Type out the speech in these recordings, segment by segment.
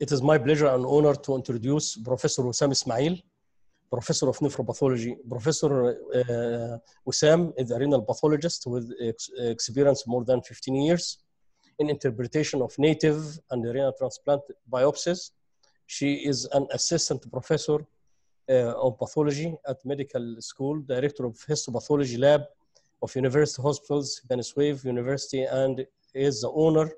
it is my pleasure and honor to introduce Professor Wesam Ismail, Professor of Nephropathology. Professor uh, is a renal pathologist with ex- experience more than 15 years in interpretation of native and renal transplant biopsies. She is an assistant professor uh, of pathology at medical school, director of histopathology lab of University Hospitals, Beni-Suef University, and is the owner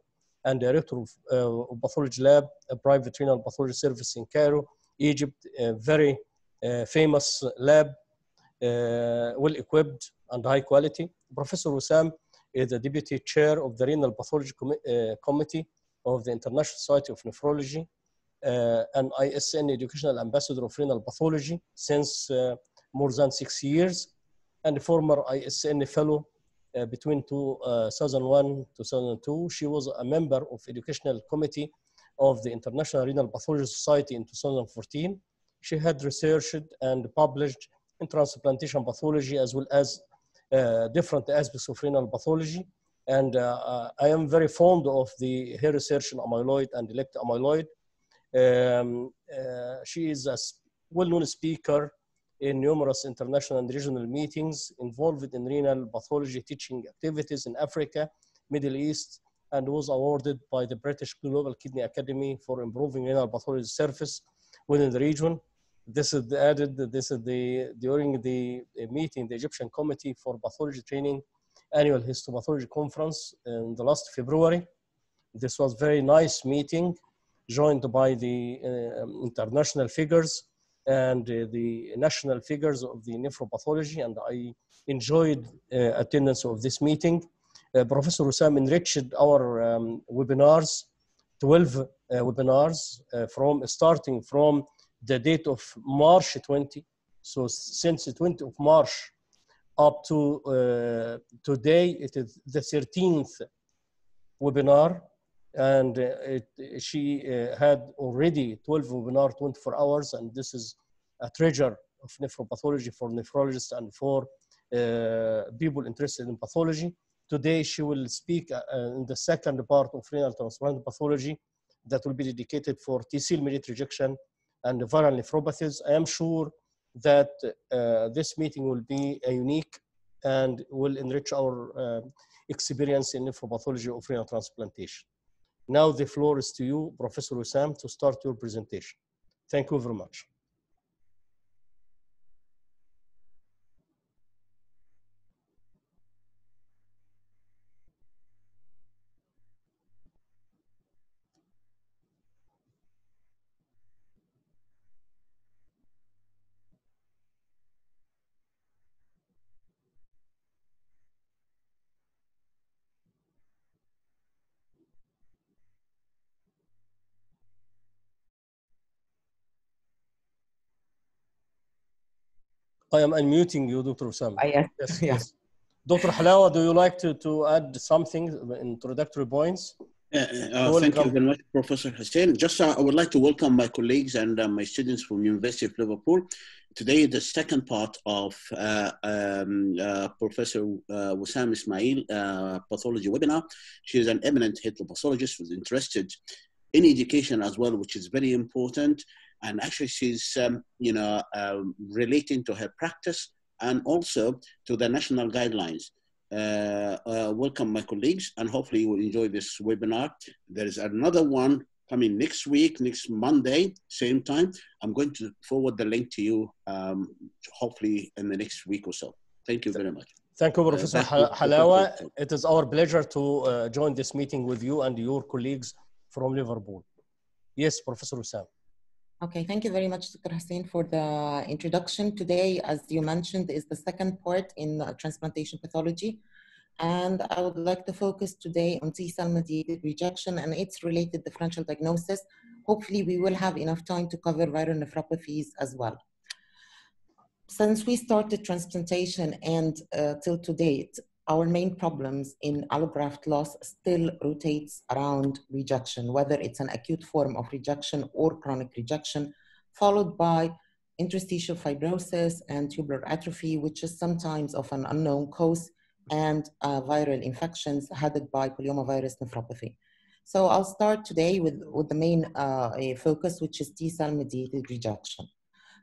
and director of, uh, pathology lab, a private renal pathology service in Cairo, Egypt, a very uh, famous lab, uh, well equipped and high quality. Professor Wesam is the deputy chair of the renal pathology Com- uh, committee of the International Society of Nephrology, uh, an ISN educational ambassador of renal pathology since uh, more than six years, and former ISN fellow uh, between 2001 2002. She was a member of educational committee of the International Renal Pathology Society in 2014. She had researched and published in transplantation pathology as well as uh, different aspects of renal pathology. And uh, I am very fond of the her research in amyloid and elect amyloid. Um, uh, she is a well-known speaker in numerous international and regional meetings involved in renal pathology teaching activities in Africa, Middle East, and was awarded by the British Global Kidney Academy for improving renal pathology service within the region. This is added, this is the, during the meeting, the Egyptian Committee for Pathology Training annual histopathology conference in the last February. This was very nice meeting joined by the uh, international figures and uh, the national figures of the nephropathology, and I enjoyed uh, attendance of this meeting. Uh, Professor Wesam enriched our um, webinars, 12 uh, webinars from starting from the date of March 20. So since the 20th of March up to uh, today, it is the 13th webinar and uh, it, she uh, had already 12 webinar 24 hours and this is a treasure of nephropathology for nephrologists and for uh, people interested in pathology. Today she will speak in the second part of renal transplant pathology that will be dedicated for T-cell mediated rejection and viral nephropathies. I am sure that uh, this meeting will be a unique and will enrich our uh, experience in nephropathology of renal transplantation now the floor is to you, Professor Wesam, to start your presentation. Thank you very much. I am unmuting you, Dr. Wesam. Ah, yes. Yes, Yeah. yes. Dr. Halawa, do you like to, to add something, introductory points? Uh, uh, thank you very much, Professor Hussein. Just uh, I would like to welcome my colleagues and uh, my students from University of Liverpool. Today, the second part of uh, um, uh, Professor uh, Wesam Ismail uh, pathology webinar. She is an eminent pathologist who's interested in education as well, which is very important. And actually, she's um, you know um, relating to her practice and also to the national guidelines. Uh, uh, welcome my colleagues and hopefully you will enjoy this webinar. There is another one coming next week, next Monday, same time. I'm going to forward the link to you um, hopefully in the next week or so. Thank you very much. Thank you, Professor back to Ha- Dr. Halawa. It is our pleasure to uh, join this meeting with you and your colleagues from Liverpool. Yes, Professor Wesam. Okay, thank you very much, Dr. Hussein, for the introduction. Today, as you mentioned, is the second part in uh, transplantation pathology. And I would like to focus today on T-cell mediated rejection and its related differential diagnosis. Hopefully, we will have enough time to cover viral nephropathies as well. Since we started transplantation and uh, till to date, our main problems in allograft loss still rotates around rejection, whether it's an acute form of rejection or chronic rejection, followed by interstitial fibrosis and tubular atrophy, which is sometimes of an unknown cause, and uh, viral infections headed by polyomavirus nephropathy. So I'll start today with, with the main uh, focus, which is T-cell mediated rejection.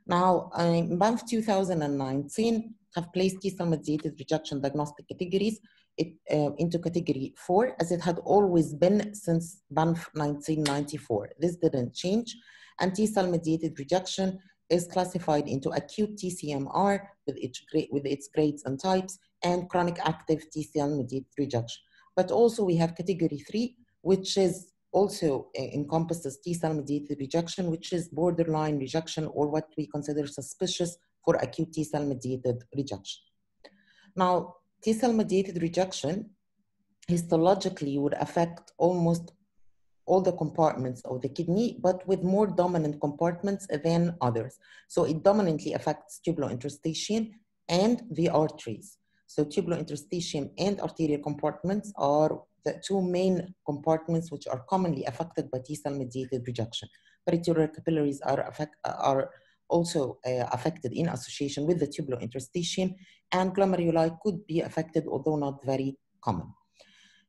Now, in Banff 2019, have placed T-cell mediated rejection diagnostic categories it, uh, into category four, as it had always been since Banff 1994. This didn't change, and T-cell mediated rejection is classified into acute TCMR with its, with its grades and types, and chronic active T-cell mediated rejection. But also we have category three, which is also uh, encompasses T-cell mediated rejection, which is borderline rejection or what we consider suspicious for acute T-cell mediated rejection. Now, T-cell mediated rejection histologically would affect almost all the compartments of the kidney, but with more dominant compartments than others. So it dominantly affects tubulointerstitium and the arteries. So tubulointerstitium and arterial compartments are the two main compartments which are commonly affected by T-cell mediated rejection. Peritubular capillaries are, affect, are also uh, affected in association with the tubular interstitium, and glomeruli could be affected, although not very common.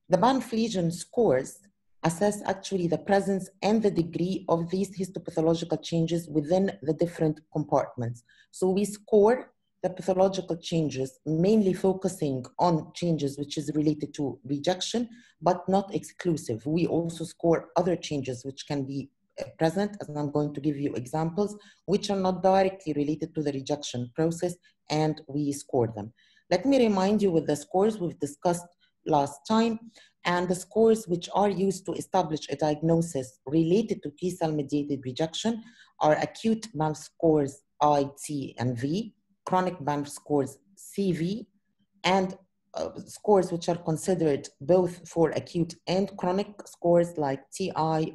The Banff lesion scores assess actually the presence and the degree of these histopathological changes within the different compartments. So we score the pathological changes, mainly focusing on changes which is related to rejection, but not exclusive. We also score other changes which can be uh, present, as I'm going to give you examples, which are not directly related to the rejection process, and we score them. Let me remind you with the scores we've discussed last time, and the scores which are used to establish a diagnosis related to T-cell mediated rejection are acute Banff scores I, T, and V, chronic Banff scores CV, and uh, scores which are considered both for acute and chronic scores like TI,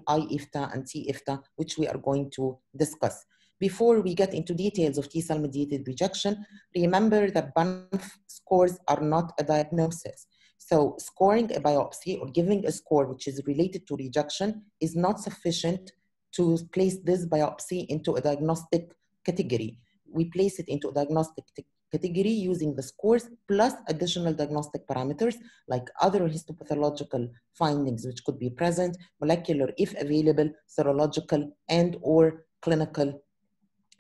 I-IFTA, and T-IFTA, which we are going to discuss. Before we get into details of T-cell mediated rejection, remember that Banff scores are not a diagnosis. So scoring a biopsy or giving a score which is related to rejection is not sufficient to place this biopsy into a diagnostic category. We place it into a diagnostic category using the scores plus additional diagnostic parameters like other histopathological findings which could be present, molecular if available, serological and or clinical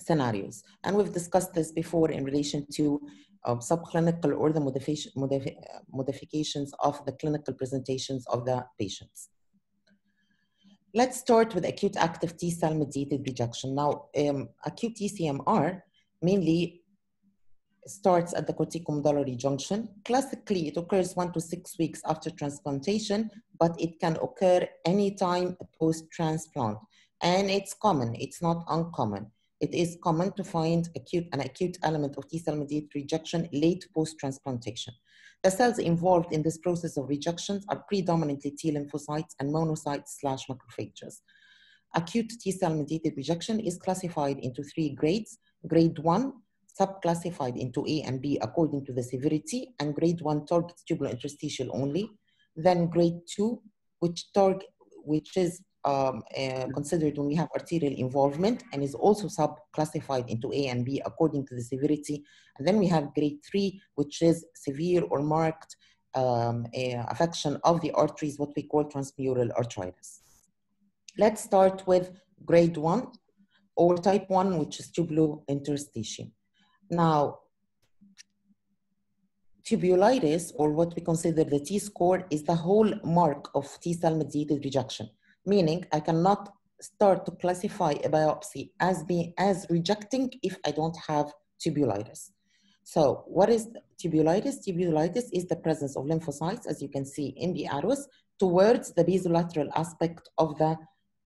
scenarios. And we've discussed this before in relation to um, subclinical or the modification, modifi modifications of the clinical presentations of the patients. Let's start with acute active T-cell mediated rejection. Now, um, acute TCMR mainly starts at the corticomedullary junction. Classically, it occurs one to six weeks after transplantation, but it can occur anytime post-transplant. And it's common, it's not uncommon. It is common to find acute, an acute element of T-cell mediated rejection late post-transplantation. The cells involved in this process of rejections are predominantly T lymphocytes and monocytes slash macrophages. Acute T-cell mediated rejection is classified into three grades. Grade one, subclassified into A and B according to the severity, and grade one targets tubulointerstitial only. Then grade two, which target, which is um, uh, considered when we have arterial involvement and is also sub-classified into A and B according to the severity. And then we have grade three, which is severe or marked um, uh, affection of the arteries, what we call transmural arteritis. Let's start with grade one or type one, which is tubulointerstitium. Now, tubulitis, or what we consider the T-score, is the whole mark of T-cell mediated rejection meaning I cannot start to classify a biopsy as being as rejecting if I don't have tubulitis. So what is tubulitis? Tubulitis is the presence of lymphocytes, as you can see in the arrows, towards the basolateral aspect of the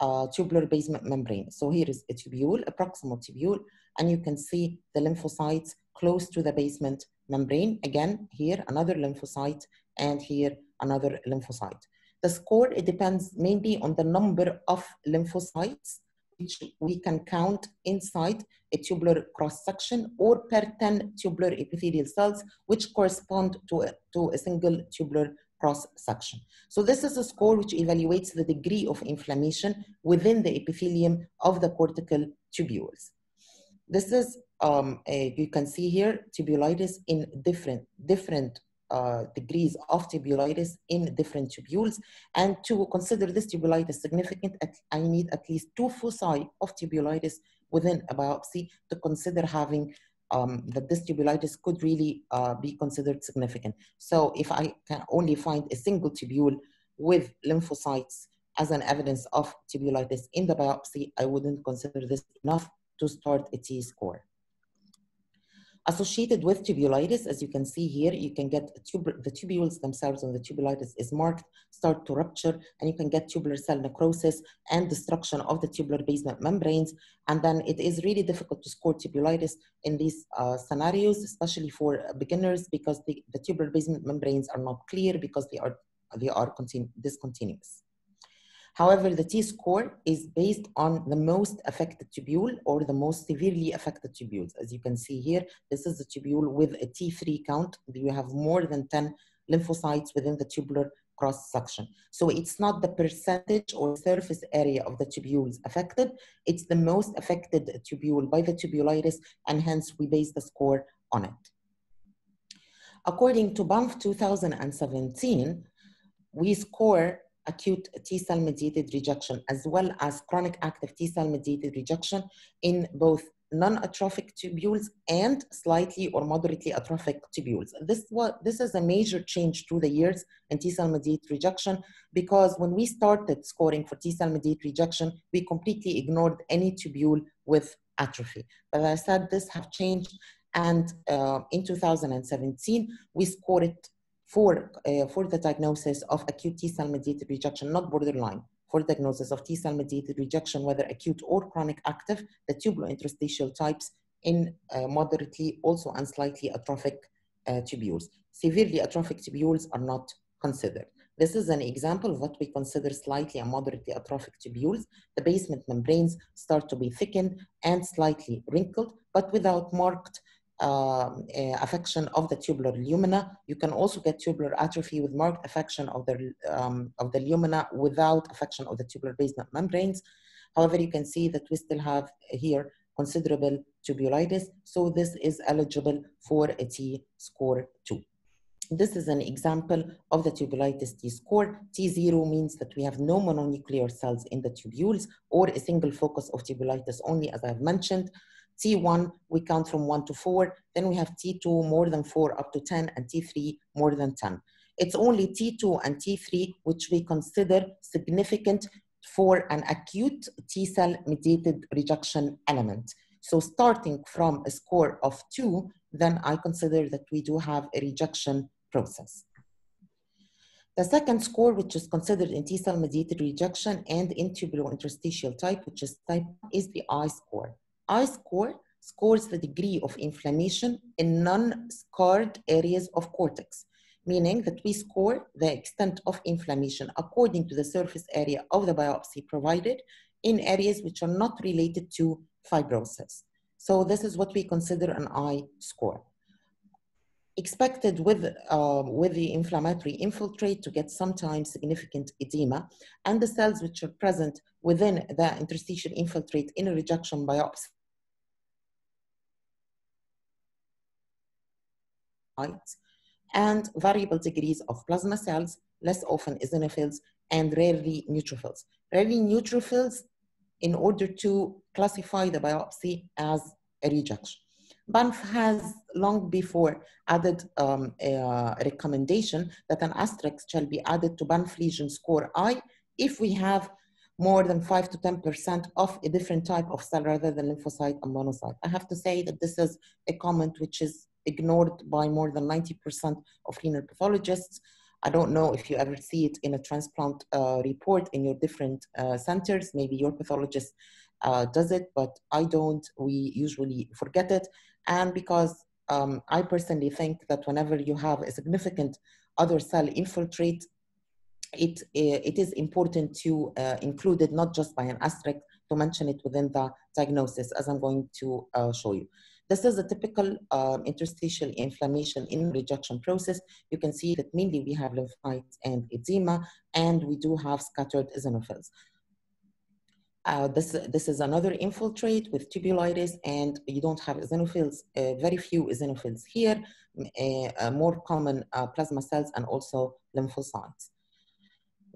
uh, tubular basement membrane. So here is a tubule, a proximal tubule, and you can see the lymphocytes close to the basement membrane. Again, here another lymphocyte, and here another lymphocyte. The score, it depends mainly on the number of lymphocytes, which we can count inside a tubular cross-section or per 10 tubular epithelial cells, which correspond to a, to a single tubular cross-section. So this is a score which evaluates the degree of inflammation within the epithelium of the cortical tubules. This is, um, a, you can see here, tubulitis in different, different uh, degrees of tubulitis in different tubules. And to consider this tubulitis significant, I need at least two foci of tubulitis within a biopsy to consider having um, that this tubulitis could really uh, be considered significant. So if I can only find a single tubule with lymphocytes as an evidence of tubulitis in the biopsy, I wouldn't consider this enough to start a T-score. Associated with tubulitis, as you can see here, you can get the tubules themselves when the tubulitis is marked, start to rupture, and you can get tubular cell necrosis and destruction of the tubular basement membranes. And then it is really difficult to score tubulitis in these uh, scenarios, especially for beginners, because the, the tubular basement membranes are not clear because they are, they are discontinuous. However, the T-score is based on the most affected tubule or the most severely affected tubules. As you can see here, this is the tubule with a T3 count. You have more than 10 lymphocytes within the tubular cross-section. So it's not the percentage or surface area of the tubules affected, it's the most affected tubule by the tubulitis, and hence we base the score on it. According to Banff 2017, we score acute T cell mediated rejection as well as chronic active T cell mediated rejection in both non-atrophic tubules and slightly or moderately atrophic tubules. This, what, this is a major change through the years in T cell mediated rejection because when we started scoring for T cell mediated rejection, we completely ignored any tubule with atrophy. But as I said, this have changed and uh, in 2017, we scored it for, uh, for the diagnosis of acute T cell mediated rejection, not borderline, for diagnosis of T cell mediated rejection, whether acute or chronic active, the tubulointerstitial types in uh, moderately also and slightly atrophic uh, tubules. Severely atrophic tubules are not considered. This is an example of what we consider slightly and moderately atrophic tubules. The basement membranes start to be thickened and slightly wrinkled, but without marked uh, affection of the tubular lumina. You can also get tubular atrophy with marked affection of the, um, of the lumina without affection of the tubular basement membranes. However, you can see that we still have here considerable tubulitis, so this is eligible for a T-score 2. This is an example of the tubulitis T-score. T0 means that we have no mononuclear cells in the tubules or a single focus of tubulitis only, as I've mentioned. T1, we count from 1 to 4. Then we have T2 more than 4 up to 10, and T3 more than 10. It's only T2 and T3 which we consider significant for an acute T cell mediated rejection element. So starting from a score of 2, then I consider that we do have a rejection process. The second score, which is considered in T cell mediated rejection and in tubulointerstitial type, which is type, is the I score. I-score scores the degree of inflammation in non-scarred areas of cortex, meaning that we score the extent of inflammation according to the surface area of the biopsy provided in areas which are not related to fibrosis. So this is what we consider an I-score. Expected with, uh, with the inflammatory infiltrate to get sometimes significant edema, and the cells which are present within the interstitial infiltrate in a rejection biopsy and variable degrees of plasma cells, less often eosinophils, and rarely neutrophils. Rarely neutrophils in order to classify the biopsy as a rejection. Banff has long before added um, a recommendation that an asterisk shall be added to Banff lesion score I if we have more than 5 to 10% of a different type of cell rather than lymphocyte and monocyte. I have to say that this is a comment which is ignored by more than 90% of renal pathologists. I don't know if you ever see it in a transplant uh, report in your different uh, centers. Maybe your pathologist uh, does it, but I don't. We usually forget it. And because um, I personally think that whenever you have a significant other cell infiltrate, it, it is important to uh, include it not just by an asterisk, to mention it within the diagnosis, as I'm going to uh, show you. This is a typical um, interstitial inflammation in rejection process. You can see that mainly we have lymphitis and edema, and we do have scattered eosinophils. Uh, this, this is another infiltrate with tubulitis and you don't have eosinophils, uh, very few eosinophils here, uh, more common plasma cells and also lymphocytes.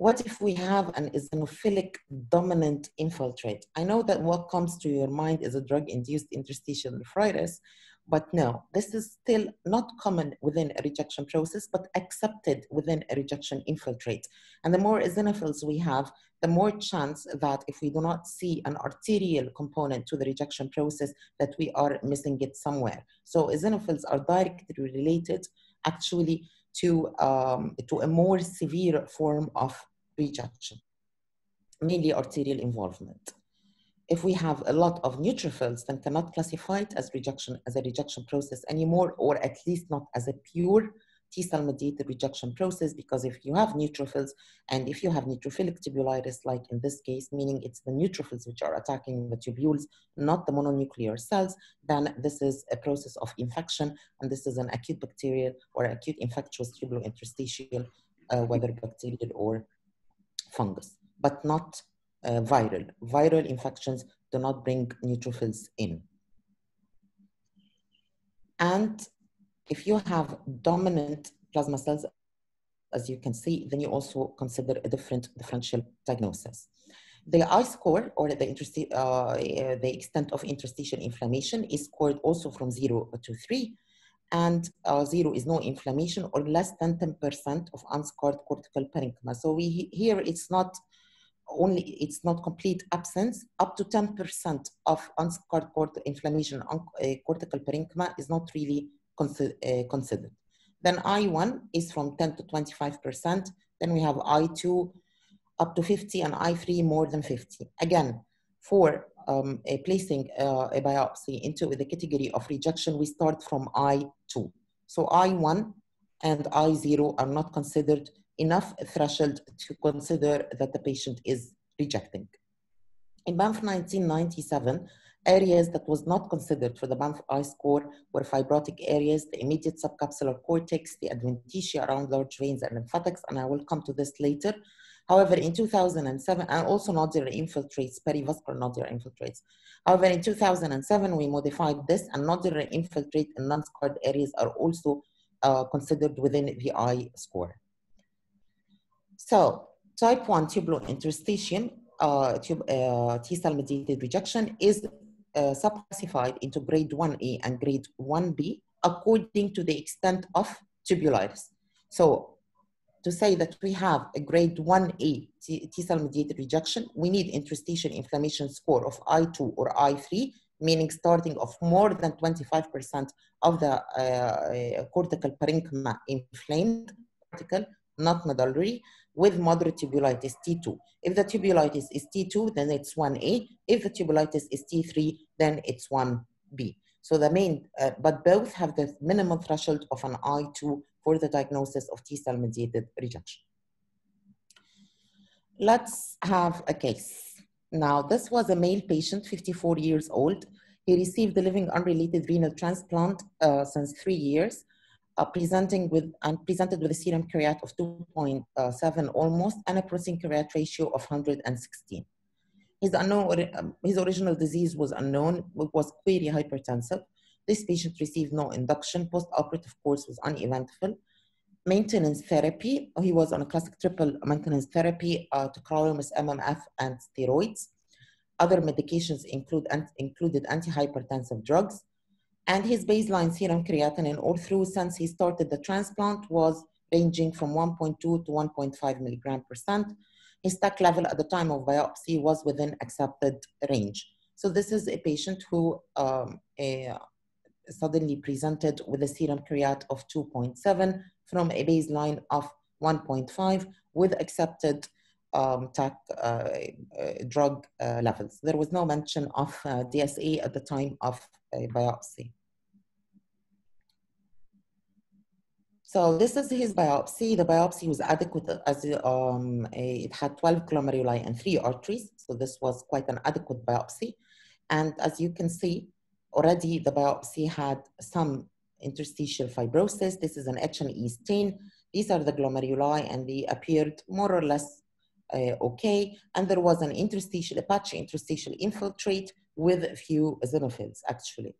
What if we have an eosinophilic dominant infiltrate? I know that what comes to your mind is a drug-induced interstitial nephritis, but no, this is still not common within a rejection process, but accepted within a rejection infiltrate. And the more eosinophils we have, the more chance that if we do not see an arterial component to the rejection process, that we are missing it somewhere. So eosinophils are directly related actually to, um, to a more severe form of rejection, mainly arterial involvement. If we have a lot of neutrophils, then cannot classify it as rejection as a rejection process anymore, or at least not as a pure T-cell mediated rejection process, because if you have neutrophils and if you have neutrophilic tubulitis, like in this case, meaning it's the neutrophils which are attacking the tubules, not the mononuclear cells, then this is a process of infection, and this is an acute bacterial or acute infectious tubulointerstitial, uh, whether bacterial or fungus, but not uh, viral. Viral infections do not bring neutrophils in. And if you have dominant plasma cells, as you can see, then you also consider a different differential diagnosis. The I-score, or the, uh, the extent of interstitial inflammation, is scored also from 0 to 3, and uh, 0 is no inflammation, or less than 10% of unscarred cortical parenchyma. So we, here it's not only it's not complete absence, up to 10% of unscarred cort inflammation on uh, cortical parenchyma is not really uh, considered. Then I1 is from 10 to 25%. Then we have I2 up to 50 and I3 more than 50. Again, for um, placing uh, a biopsy into the category of rejection, we start from I2. So I1 and I0 are not considered enough threshold to consider that the patient is rejecting. In Banff 1997, areas that was not considered for the Banff I-score were fibrotic areas, the immediate subcapsular cortex, the adventitia around large veins and lymphatics, and I will come to this later. However, in 2007, and also nodular infiltrates, perivascular nodular infiltrates. However, in 2007, we modified this and nodular infiltrate and non-scarred areas are also uh, considered within the I-score. So type 1 tubulointerstitial uh, uh, T-cell mediated rejection is uh, subclassified into grade 1A and grade 1B according to the extent of tubulitis. So to say that we have a grade 1A T-cell mediated rejection, we need interstitial inflammation score of I2 or I3, meaning starting of more than 25% of the uh, cortical parenchyma inflamed, cortical, not medullary, with moderate tubulitis T2. If the tubulitis is T2, then it's 1A. If the tubulitis is T3, then it's 1B. So the main, uh, but both have the minimum threshold of an I2 for the diagnosis of T-cell mediated rejection. Let's have a case. Now, this was a male patient, 54 years old. He received a living unrelated renal transplant uh, since three years uh, presenting with and presented with a serum creat of 2.7 almost and a protein creat ratio of 116. His, unknown, um, his original disease was unknown, was query hypertensive. This patient received no induction. Post-operative of course was uneventful. Maintenance therapy, he was on a classic triple maintenance therapy, uh, tacrolimus, MMF, and steroids. Other medications include, included antihypertensive drugs, and his baseline serum creatinine all through since he started the transplant was ranging from 1.2 to 1.5 milligram percent. His TAC level at the time of biopsy was within accepted range. So this is a patient who um, a, suddenly presented with a serum creat of 2.7 from a baseline of 1.5 with accepted um, TAC uh, uh, drug uh, levels. There was no mention of uh, DSA at the time of a biopsy. So this is his biopsy. The biopsy was adequate as um, it had 12 glomeruli and three arteries. So this was quite an adequate biopsy. And as you can see, already the biopsy had some interstitial fibrosis. This is an H&E stain. These are the glomeruli and they appeared more or less uh, okay. And there was an interstitial, a patchy interstitial infiltrate with a few eosinophils, actually.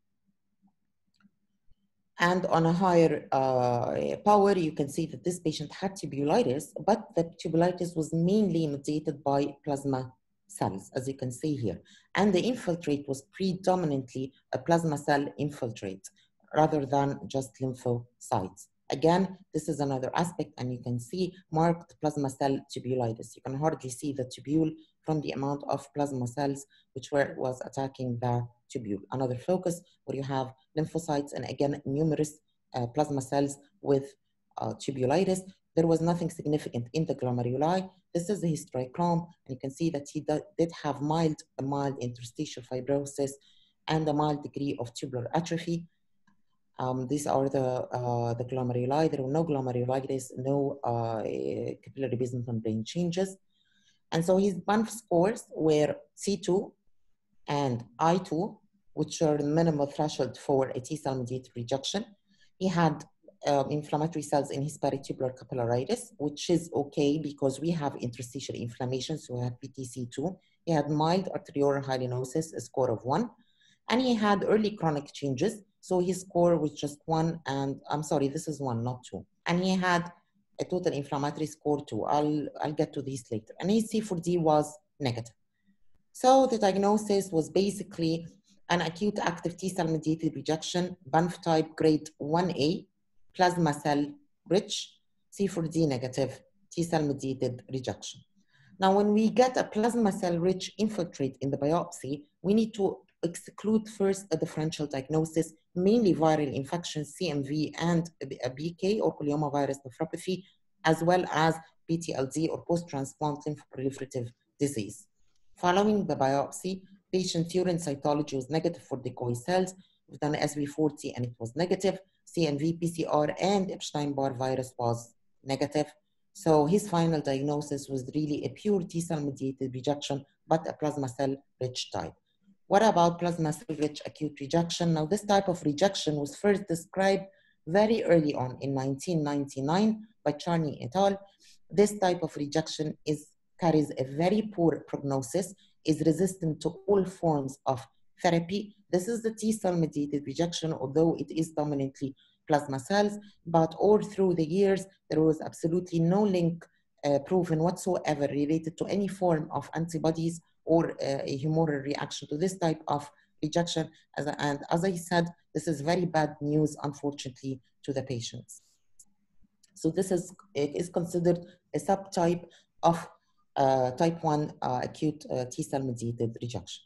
And on a higher uh, power, you can see that this patient had tubulitis, but the tubulitis was mainly mediated by plasma cells, as you can see here. And the infiltrate was predominantly a plasma cell infiltrate rather than just lymphocytes. Again, this is another aspect, and you can see marked plasma cell tubulitis. You can hardly see the tubule from the amount of plasma cells which were was attacking the tubule. Another focus where you have lymphocytes and again numerous uh, plasma cells with uh, tubulitis. There was nothing significant in the glomeruli. This is the hysterochrome, and you can see that he did have mild, mild interstitial fibrosis and a mild degree of tubular atrophy. Um, these are the, uh, the glomeruli. There were no glomerulitis, no uh, capillary basement membrane changes. And so his Banff scores were C2 and I2, which are the minimal threshold for a T cell mediated rejection. He had um, inflammatory cells in his peritubular capillaritis, which is okay because we have interstitial inflammation, so we had PTC2. He had mild arteriolar hyalinosis, a score of one, and he had early chronic changes, so his score was just one, and I'm sorry, this is one, not two. And he had a total inflammatory score two. I'll, I'll get to these later. And his C4D was negative. So the diagnosis was basically an acute active T cell mediated rejection, Banff type grade 1A, plasma cell rich, C4D negative, T cell mediated rejection. Now, when we get a plasma cell rich infiltrate in the biopsy, we need to exclude first a differential diagnosis, mainly viral infections, CMV, and BK or virus nephropathy, as well as PTLD or post-transplant lymphoproliferative disease. Following the biopsy, patient urine cytology was negative for decoy cells. We've done SV40 and it was negative. CMV, PCR, and Epstein-Barr virus was negative. So his final diagnosis was really a pure T-cell mediated rejection, but a plasma cell rich type. What about plasma cell-rich acute rejection? Now, this type of rejection was first described very early on in 1999 by Charney et al. This type of rejection is, carries a very poor prognosis, is resistant to all forms of therapy. This is the T-cell mediated rejection, although it is dominantly plasma cells, but all through the years, there was absolutely no link uh, proven whatsoever related to any form of antibodies or uh, a humoral reaction to this type of rejection. As, and as I said, this is very bad news, unfortunately, to the patients. So this is, is considered a subtype of uh, type 1 uh, acute uh, T-cell mediated rejection.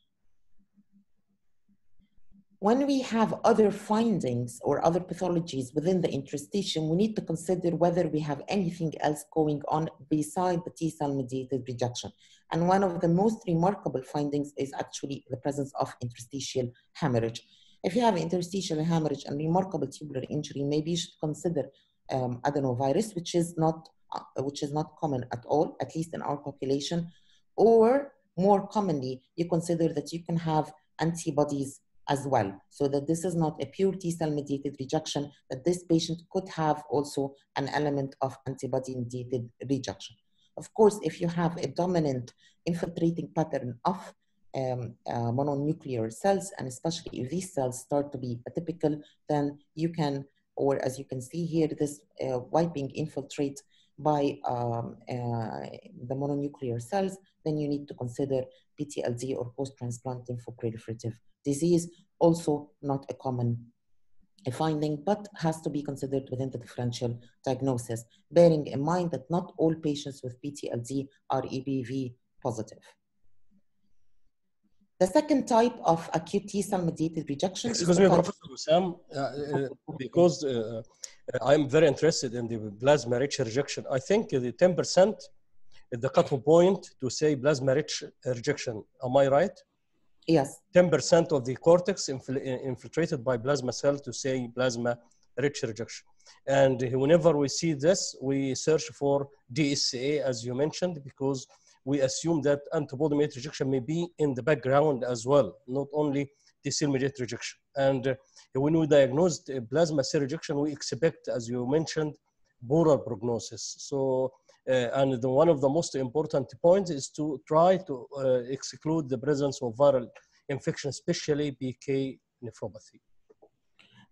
When we have other findings or other pathologies within the interstitium, we need to consider whether we have anything else going on beside the T-cell mediated rejection. And one of the most remarkable findings is actually the presence of interstitial hemorrhage. If you have interstitial hemorrhage and remarkable tubular injury, maybe you should consider um, adenovirus, which is not uh, which is not common at all, at least in our population, or more commonly, you consider that you can have antibodies as well. So that this is not a pure T cell mediated rejection, that this patient could have also an element of antibody mediated rejection. Of course, if you have a dominant infiltrating pattern of um, uh, mononuclear cells, and especially if these cells start to be atypical, then you can, or as you can see here, this uh, wiping infiltrate by um, uh, the mononuclear cells, then you need to consider PTLD or post-transplant lymphoproliferative disease, also not a common finding, but has to be considered within the differential diagnosis, bearing in mind that not all patients with PTLD are EBV positive. The second type of acute T-cell mediated rejection Excuse me, Professor Wesam, uh, uh, because uh, I'm very interested in the plasma-rich rejection. I think the 10% is the cutoff point to say plasma-rich rejection. Am I right? Yes. 10% of the cortex infil infiltrated by plasma cell to say plasma-rich rejection. And whenever we see this, we search for DSA, as you mentioned, because we assume that antibody-mediated rejection may be in the background as well, not only T-cell mediated rejection. And uh, when we diagnosed plasma cell rejection, we expect, as you mentioned, poorer prognosis. So and the, one of the most important points is to try to uh, exclude the presence of viral infection, especially BK nephropathy.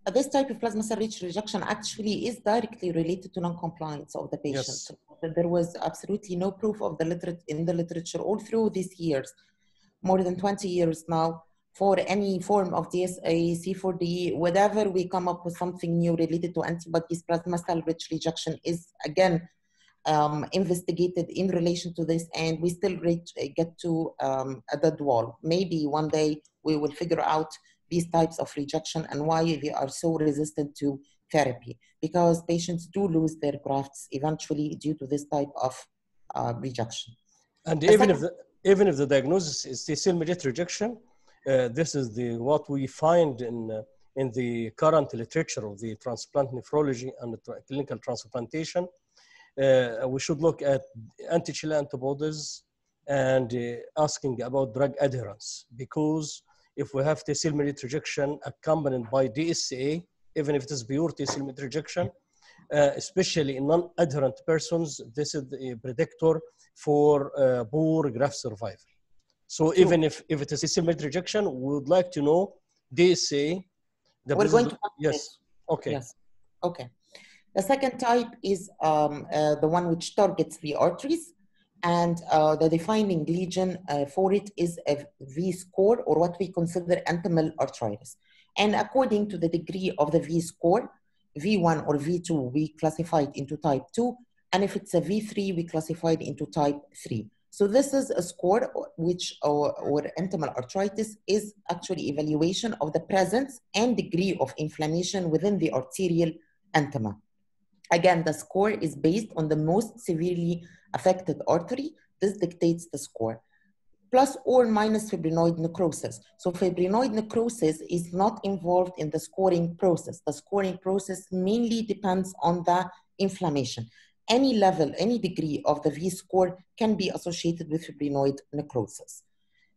Uh, This type of plasma cell rich rejection actually is directly related to non-compliance of the patient. Yes. There was absolutely no proof of the liter- in the literature all through these years, more than 20 years now, for any form of DSA, C4D, whatever we come up with something new related to antibodies, plasma cell rich rejection is again um, investigated in relation to this, and we still reach, get to um, a dead wall. Maybe one day we will figure out these types of rejection and why they are so resistant to therapy because patients do lose their grafts eventually due to this type of uh, rejection. And even if the, even if the diagnosis is mediated rejection, uh, this is the what we find in uh, in the current literature of the transplant nephrology and the tra- clinical transplantation. Uh, we should look at anti-HLA antibodies and uh, asking about drug adherence because if we have T cell mediated rejection accompanied by DSA, even if it is pure T cell mediated rejection, uh, especially in non-adherent persons, this is the predictor for uh, poor graft survival. So even if, if it is a similar rejection, we would like to know DSA. The We're going to yes. Okay. Yes. Okay. The second type is um, uh, the one which targets the arteries, and uh, the defining lesion uh, for it is a V score, or what we consider intimal arteritis. And according to the degree of the V score, V1 or V2, we classify it into type 2, and if it's a V3, we classify it into type 3. So this is a score which, or, or intimal arteritis, is actually evaluation of the presence and degree of inflammation within the arterial intima. Again, the score is based on the most severely affected artery. This dictates the score. Plus or minus fibrinoid necrosis. So fibrinoid necrosis is not involved in the scoring process. The scoring process mainly depends on the inflammation. Any level, any degree of the V score can be associated with fibrinoid necrosis.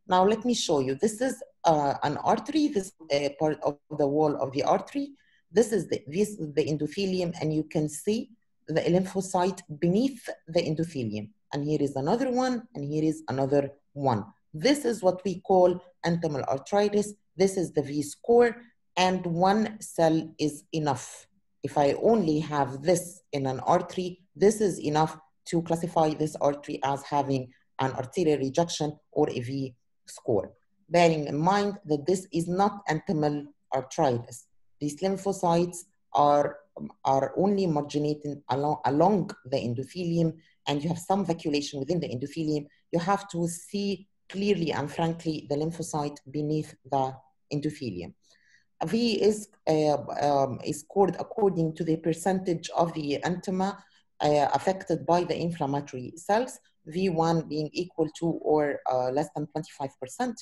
Now let me show you. This is uh, an artery, this uh, part of the wall of the artery. This is the, this is the endothelium, and you can see the lymphocyte beneath the endothelium. And here is another one, and here is another one. This is what we call intimal arteritis. This is the V score, and one cell is enough. If I only have this in an artery, this is enough to classify this artery as having an arterial rejection or a V score. Bearing in mind that this is not intimal arteritis. These lymphocytes are, are only marginating along, along the endothelium, and you have some vacuolation within the endothelium. You have to see clearly and frankly the lymphocyte beneath the endothelium. V is, uh, um, is scored according to the percentage of the intima uh, affected by the inflammatory cells, V1 being equal to or uh, less than 25%,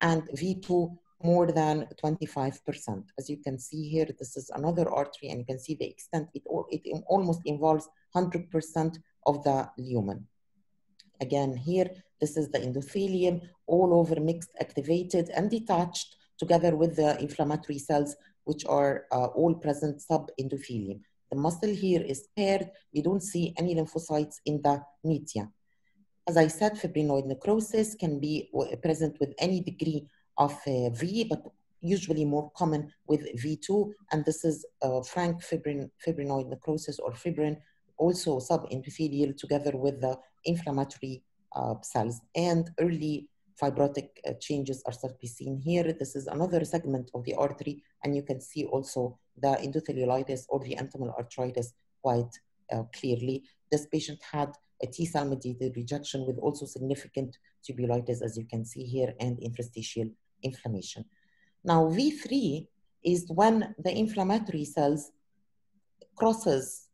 and V2 more than 25%. As you can see here, this is another artery, and you can see the extent, it, it almost involves 100% of the lumen. Again, here, this is the endothelium, all over mixed, activated, and detached together with the inflammatory cells, which are uh, all present sub-endothelium. The muscle here is paired. We don't see any lymphocytes in the media. As I said, fibrinoid necrosis can be present with any degree of uh, V, but usually more common with V2. And this is uh, frank fibrin, fibrinoid necrosis or fibrin, also subendothelial together with the inflammatory uh, cells. And early fibrotic uh, changes are start to be seen here. This is another segment of the artery, and you can see also the endotheliolitis or the intimal arteritis quite uh, clearly. This patient had a T cell mediated rejection with also significant tubulitis, as you can see here, and interstitial inflammation. Now, V3 is when the inflammatory cells crosses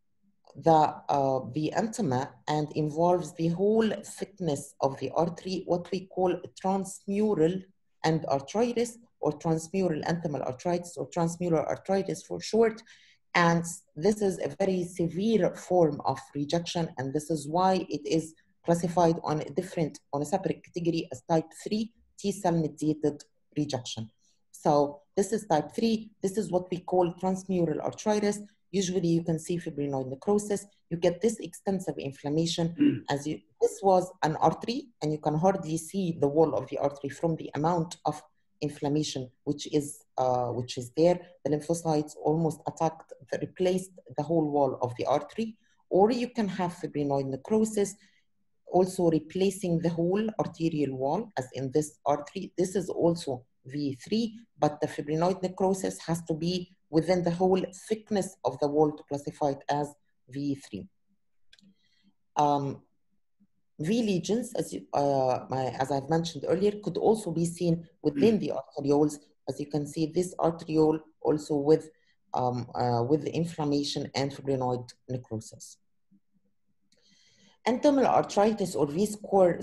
the, uh, the intima and involves the whole thickness of the artery, what we call transmural endarteritis or transmural intimal arteritis or transmural arteritis for short. And this is a very severe form of rejection. And this is why it is classified on a different, on a separate category as type 3 T cell mediated rejection. So this is type 3. This is what we call transmural arteritis. Usually you can see fibrinoid necrosis. You get this extensive inflammation as you, this was an artery and you can hardly see the wall of the artery from the amount of inflammation which is uh, which is there. The lymphocytes almost attacked, the replaced the whole wall of the artery. Or you can have fibrinoid necrosis, also replacing the whole arterial wall, as in this artery. This is also V3, but the fibrinoid necrosis has to be within the whole thickness of the wall to classify it as V3. Um, V lesions, as, you, uh, my, as I've mentioned earlier, could also be seen within the arterioles. As you can see, this arteriole also with, um, uh, with inflammation and fibrinoid necrosis. Intimal arteritis or V-score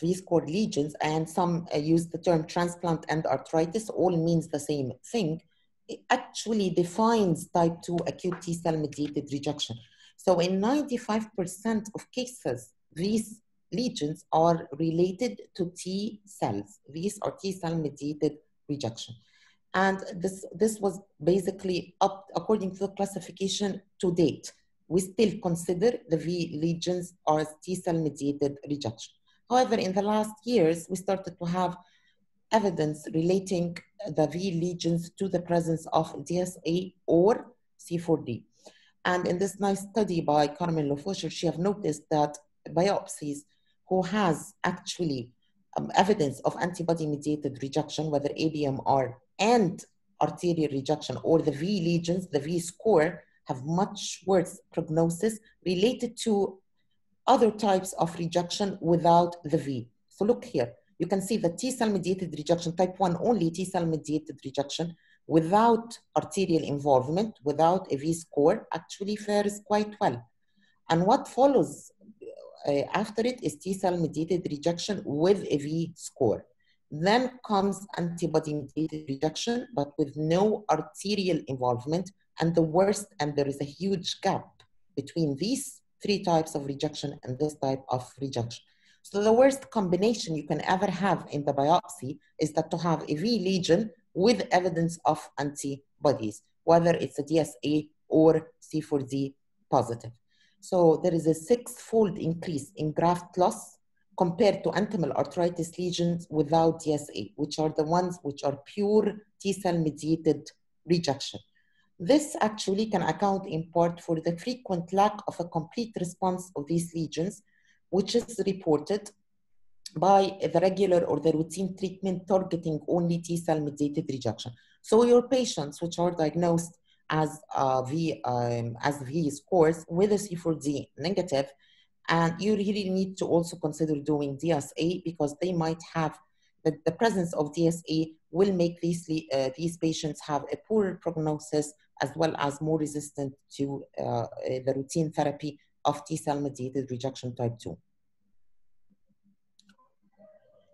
V-score lesions, and some uh, use the term transplant endarteritis, all means the same thing. It actually defines type 2 acute T cell mediated rejection. So in 95% of cases, these lesions are related to T cells. These are T cell mediated rejection. And this, this was basically up according to the classification to date. We still consider the V lesions as T cell mediated rejection. However, in the last years, we started to have evidence relating the V lesions to the presence of DSA or C4D. And in this nice study by Carmen Lefaucheur, she have noticed that biopsies who has actually um, evidence of antibody-mediated rejection, whether ABMR and arterial rejection or the V lesions, the V score, have much worse prognosis related to other types of rejection without the V. So look here, you can see the T cell mediated rejection, type 1 only T cell mediated rejection without arterial involvement, without a V score, actually fares quite well. And what follows uh, after it is T cell mediated rejection with a V score. Then comes antibody mediated rejection, but with no arterial involvement. And the worst, and there is a huge gap between these three types of rejection and this type of rejection. So the worst combination you can ever have in the biopsy is that to have a V lesion with evidence of antibodies, whether it's a DSA or C4D positive. So there is a six-fold increase in graft loss compared to intimal arteritis lesions without DSA, which are the ones which are pure T-cell mediated rejection. This actually can account in part for the frequent lack of a complete response of these lesions, which is reported by the regular or the routine treatment targeting only T-cell mediated rejection. So your patients which are diagnosed as uh, V um, as V scores with a C4D negative, and you really need to also consider doing DSA because they might have the, the presence of DSA will make these uh, these patients have a poorer prognosis as well as more resistant to uh, the routine therapy of T cell mediated rejection type 2.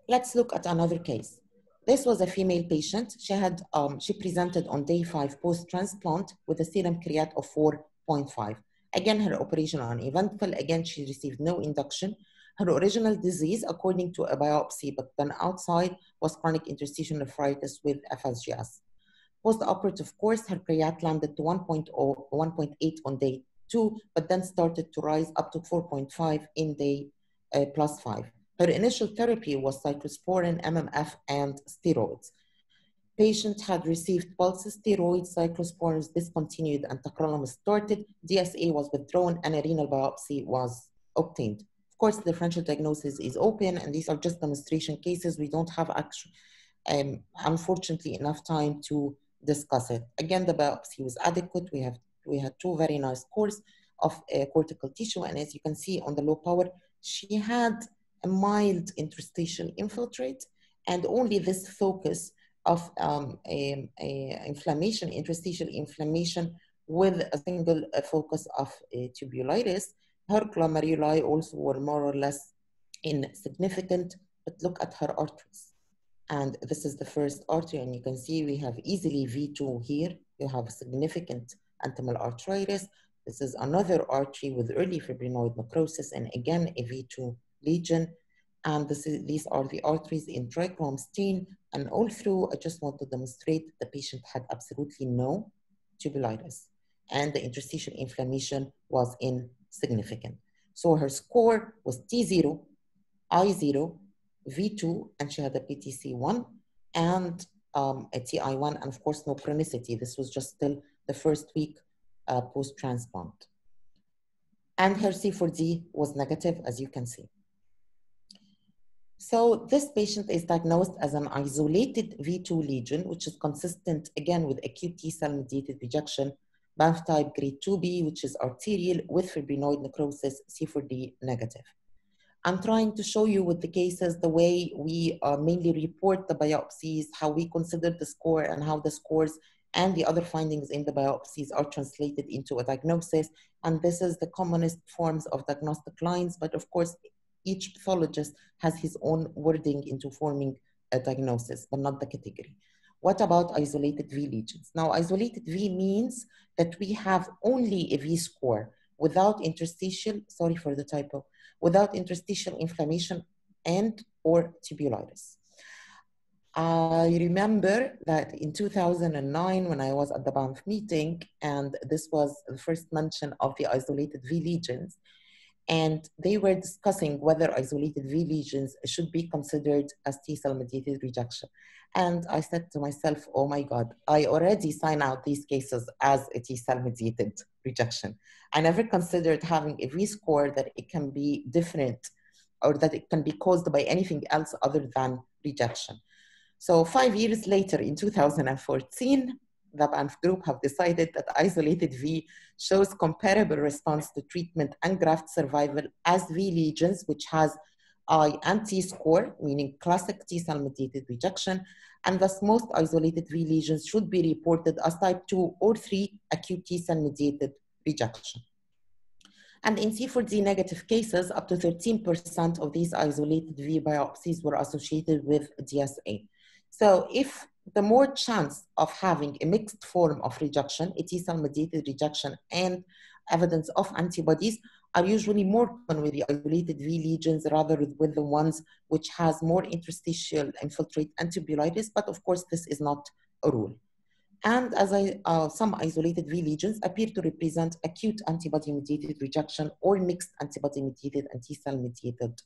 Let's look at another case. This was a female patient. She had um, she presented on day five post transplant with a serum creat of 4.5. Again, her operation uneventful. Again, she received no induction. Her original disease, according to a biopsy, but then outside, was chronic interstitial nephritis with FSGS. Post-operative course, her creat landed to 1.0, 1.8 on day two, but then started to rise up to 4.5 in day uh, plus five. Her initial therapy was cyclosporin, MMF, and steroids. Patient had received pulses, steroids, cyclosporins discontinued, and tacrolimus started. DSA was withdrawn, and a renal biopsy was obtained. Of course, the differential diagnosis is open, and these are just demonstration cases. We don't have actual, um, unfortunately, enough time to discuss it. Again, the biopsy was adequate. We have we had two very nice cores of uh, cortical tissue, and as you can see on the low power, she had a mild interstitial infiltrate, and only this focus of um, a, a inflammation, interstitial inflammation, with a single uh, focus of tubulitis. Her glomeruli also were more or less insignificant, but look at her arteries. And this is the first artery, and you can see we have easily V2 here. You have significant intimal arteritis. This is another artery with early fibrinoid necrosis, and again, a V2 lesion. And this is, these are the arteries in trichrome stain, And all through, I just want to demonstrate the patient had absolutely no tubulitis and the interstitial inflammation was insignificant. So her score was T0, I0, V2, and she had a PTC1 and um, a TI1, and of course, no chronicity. This was just still the first week uh, post-transplant. And her C4D was negative, as you can see. So this patient is diagnosed as an isolated V2 lesion, which is consistent again with acute T cell mediated rejection, Banff type grade 2B, which is arterial with fibrinoid necrosis, C4D negative. I'm trying to show you with the cases the way we uh, mainly report the biopsies, how we consider the score, and how the scores and the other findings in the biopsies are translated into a diagnosis. And this is the commonest forms of diagnostic lines, but of course, each pathologist has his own wording into forming a diagnosis, but not the category. What about isolated V lesions? Now, isolated V means that we have only a V score without interstitial, sorry for the typo, without interstitial inflammation and or tubulitis. I remember that in 2009, when I was at the Banff meeting, and this was the first mention of the isolated V lesions, and they were discussing whether isolated V lesions should be considered as T cell mediated rejection. And I said to myself, oh my God, I already sign out these cases as a T cell mediated rejection. I never considered having a V score that it can be different or that it can be caused by anything else other than rejection. So five years later, in 2014, the Banff group have decided that isolated V shows comparable response to treatment and graft survival as V lesions, which has I and T score, meaning classic T cell mediated rejection, and thus most isolated V lesions should be reported as type 2 or 3 acute T cell mediated rejection. And in C4D negative cases, up to 13% of these isolated V biopsies were associated with DSA. So if the more chance of having a mixed form of rejection, a T cell mediated rejection, and evidence of antibodies are usually more common with the isolated V lesions rather with the ones which has more interstitial infiltrate tubulitis. But of course, this is not a rule. And as I, uh, some isolated V lesions appear to represent acute antibody-mediated rejection or mixed antibody-mediated and T-cell mediated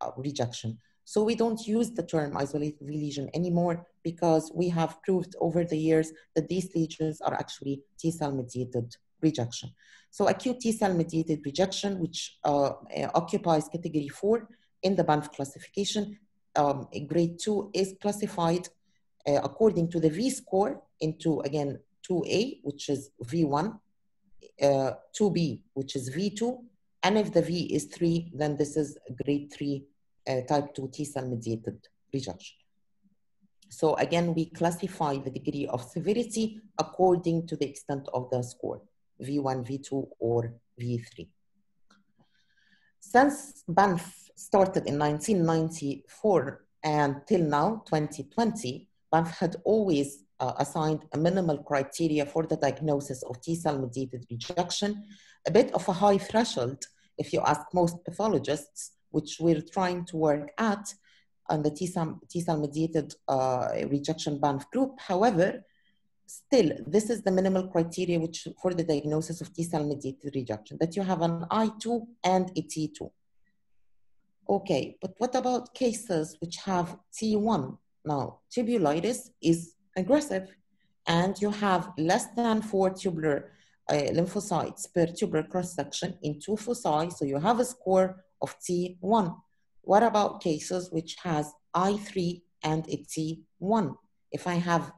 uh, rejection. So we don't use the term isolated lesion anymore because we have proved over the years that these lesions are actually T-cell mediated rejection. So acute T-cell mediated rejection, which uh, occupies category four in the Banff classification, um, grade two is classified uh, according to the V score into, again, 2A, which is V1, uh, 2B, which is V2, and if the V is 3, then this is grade 3 uh, type 2 T cell mediated rejection. So again, we classify the degree of severity according to the extent of the score, V1, V2, or V3. Since Banff started in 1994 and till now, 2020, Banff had always uh, assigned a minimal criteria for the diagnosis of T-cell mediated rejection, a bit of a high threshold if you ask most pathologists, which we're trying to work at on the T-cell, T-cell mediated uh, rejection Banff group. However, still, this is the minimal criteria which for the diagnosis of T-cell mediated rejection, that you have an I2 and a T2. Okay, but what about cases which have T1? Now, tubulitis is aggressive and you have less than four tubular uh, lymphocytes per tubular cross-section in two foci, so you have a score of T1. What about cases which has I3 and a T1? If I have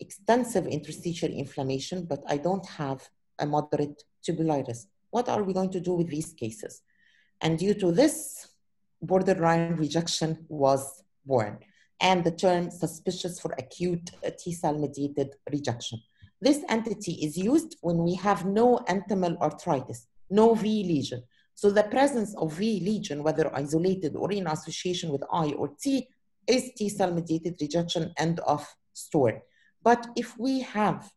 extensive interstitial inflammation, but I don't have a moderate tubulitis, what are we going to do with these cases? And due to this, borderline rejection was born and the term suspicious for acute T-cell mediated rejection. This entity is used when we have no intimal arteritis, no V lesion. So the presence of V lesion, whether isolated or in association with I or T, is T-cell mediated rejection, end of story. But if we have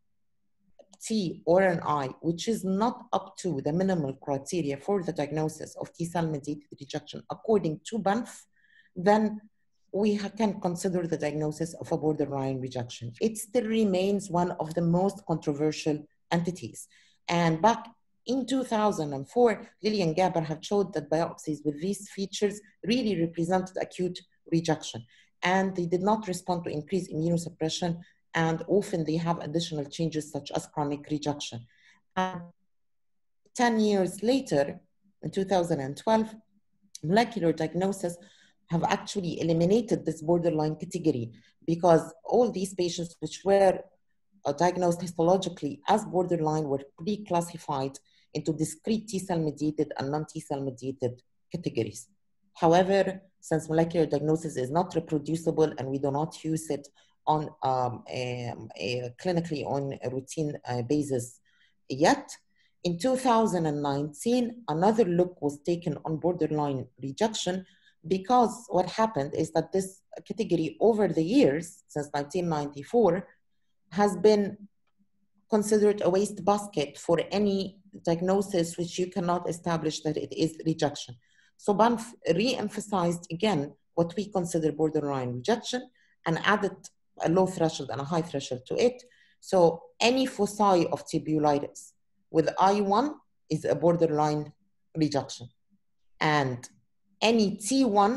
T or an I, which is not up to the minimal criteria for the diagnosis of T-cell mediated rejection according to Banff, then we can consider the diagnosis of a borderline rejection. It still remains one of the most controversial entities. And back in 2004, Lilly and Gaber have showed that biopsies with these features really represented acute rejection. And they did not respond to increased immunosuppression, and often they have additional changes such as chronic rejection. And 10 years later, in 2012, molecular diagnosis have actually eliminated this borderline category because all these patients which were uh, diagnosed histologically as borderline were reclassified into discrete T-cell mediated and non-T-cell mediated categories. However, since molecular diagnosis is not reproducible and we do not use it on um, a, a clinically on a routine uh, basis yet, in 2019, another look was taken on borderline rejection because what happened is that this category over the years, since 1994, has been considered a waste basket for any diagnosis which you cannot establish that it is rejection. So Banff re-emphasized again what we consider borderline rejection and added a low threshold and a high threshold to it. So any foci of tubulitis with I1 is a borderline rejection. And any T1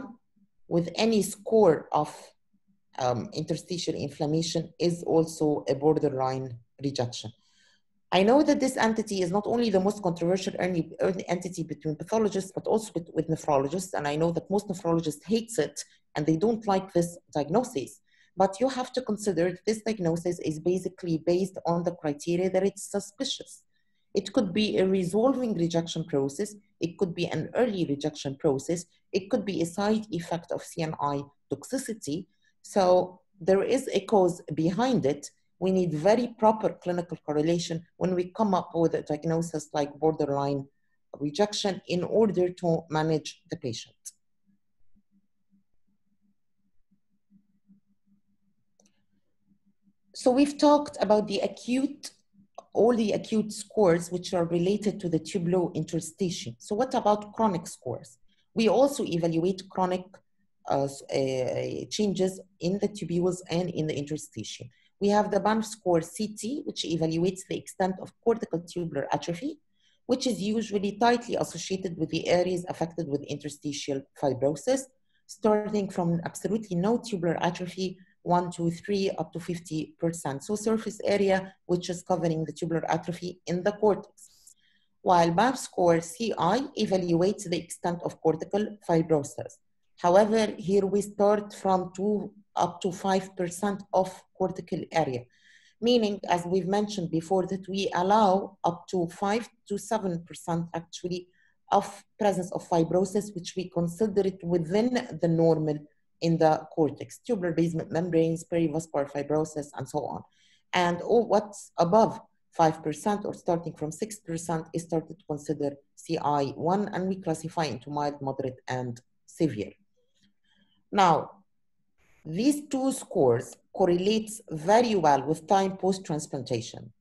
with any score of um, interstitial inflammation is also a borderline rejection. I know that this entity is not only the most controversial entity between pathologists, but also with, nephrologists. And I know that most nephrologists hates it and they don't like this diagnosis. But you have to consider this diagnosis is basically based on the criteria that it's suspicious. It could be a resolving rejection process. It could be an early rejection process. It could be a side effect of CNI toxicity. So there is a cause behind it. We need very proper clinical correlation when we come up with a diagnosis like borderline rejection in order to manage the patient. So we've talked about the acute all the acute scores which are related to the tubulo interstitium. So what about chronic scores? We also evaluate chronic uh, uh, changes in the tubules and in the interstitium. We have the Banff score CT, which evaluates the extent of cortical tubular atrophy, which is usually tightly associated with the areas affected with interstitial fibrosis, starting from absolutely no tubular atrophy one, two, three, up to 50%. So surface area, which is covering the tubular atrophy in the cortex. While Banff score CI evaluates the extent of cortical fibrosis. However, here we start from two up to 5% of cortical area, meaning, as we've mentioned before, that we allow up to 5 to 7% actually of presence of fibrosis, which we consider it within the normal in the cortex, tubular basement membranes, perivascular fibrosis, and so on. And all what's above 5% or starting from 6% is started to consider CI1 and we classify into mild, moderate, and severe. Now, these two scores correlates very well with time post-transplantation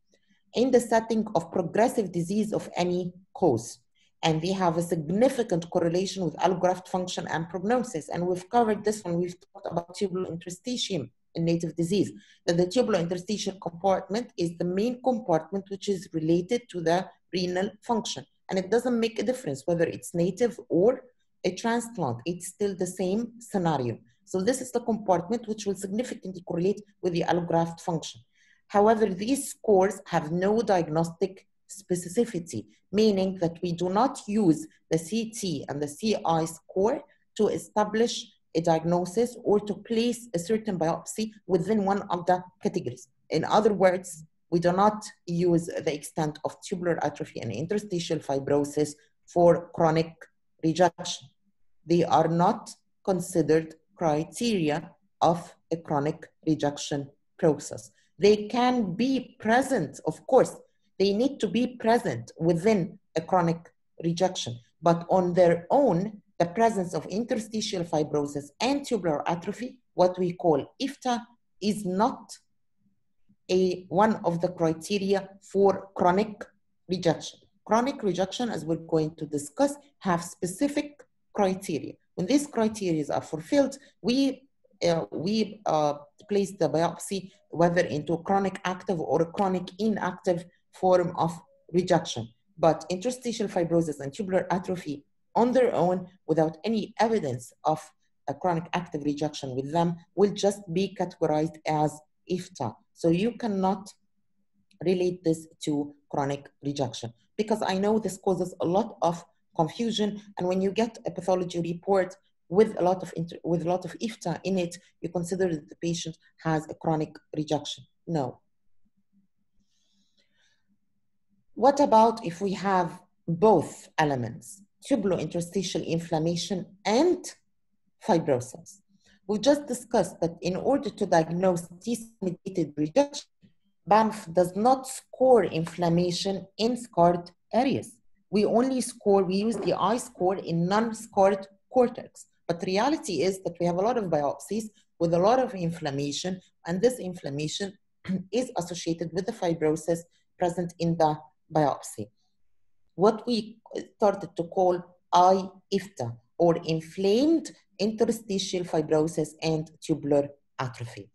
in the setting of progressive disease of any cause and they have a significant correlation with allograft function and prognosis. And we've covered this when we've talked about tubulointerstitium in native disease, that the tubulointerstitial compartment is the main compartment which is related to the renal function. And it doesn't make a difference whether it's native or a transplant, it's still the same scenario. So this is the compartment which will significantly correlate with the allograft function. However, these scores have no diagnostic specificity, meaning that we do not use the CT and the CI score to establish a diagnosis or to place a certain biopsy within one of the categories. In other words, we do not use the extent of tubular atrophy and interstitial fibrosis for chronic rejection. They are not considered criteria of a chronic rejection process. They can be present, of course, they need to be present within a chronic rejection. But on their own, the presence of interstitial fibrosis and tubular atrophy, what we call IFTA, is not a, one of the criteria for chronic rejection. Chronic rejection, as we're going to discuss, have specific criteria. When these criteria are fulfilled, we uh, we uh, place the biopsy whether into chronic active or a chronic inactive form of rejection. But interstitial fibrosis and tubular atrophy on their own, without any evidence of a chronic active rejection with them, will just be categorized as IFTA. So you cannot relate this to chronic rejection because I know this causes a lot of confusion. And when you get a pathology report with a lot of inter- with a lot of IFTA in it, you consider that the patient has a chronic rejection. No. What about if we have both elements, tubulointerstitial inflammation and fibrosis? We just discussed that in order to diagnose T-mediated rejection, Banff does not score inflammation in scarred areas. We only score, we use the I score in non-scored cortex. But reality is that we have a lot of biopsies with a lot of inflammation, and this inflammation is associated with the fibrosis present in the biopsy. What we started to call IFTA, or inflamed interstitial fibrosis and tubular atrophy.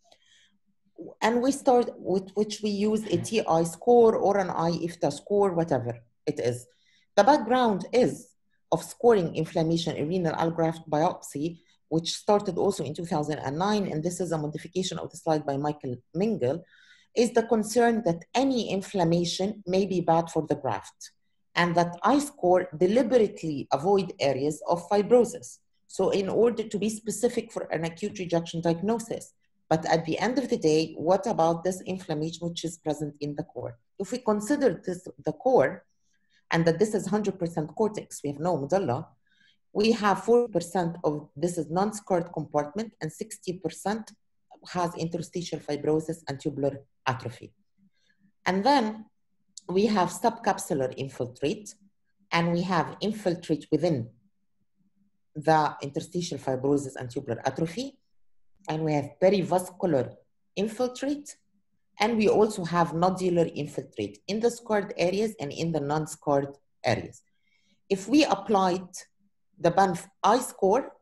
And we start with which we use a TI score or an IFTA score, whatever it is. The background is of scoring inflammation in renal allograft biopsy, which started also in 2009, and this is a modification of the slide by Michael Mengel, is the concern that any inflammation may be bad for the graft, and that I score deliberately avoid areas of fibrosis. So in order to be specific for an acute rejection diagnosis, but at the end of the day, what about this inflammation which is present in the core? If we consider this the core, and that this is 100% cortex, we have no medulla, we have 4% of this is non-scarred compartment and 60% has interstitial fibrosis and tubular atrophy. And then we have subcapsular infiltrate and we have infiltrate within the interstitial fibrosis and tubular atrophy. And we have perivascular infiltrate and we also have nodular infiltrate in the scarred areas and in the non-scarred areas. If we applied the Banff I score,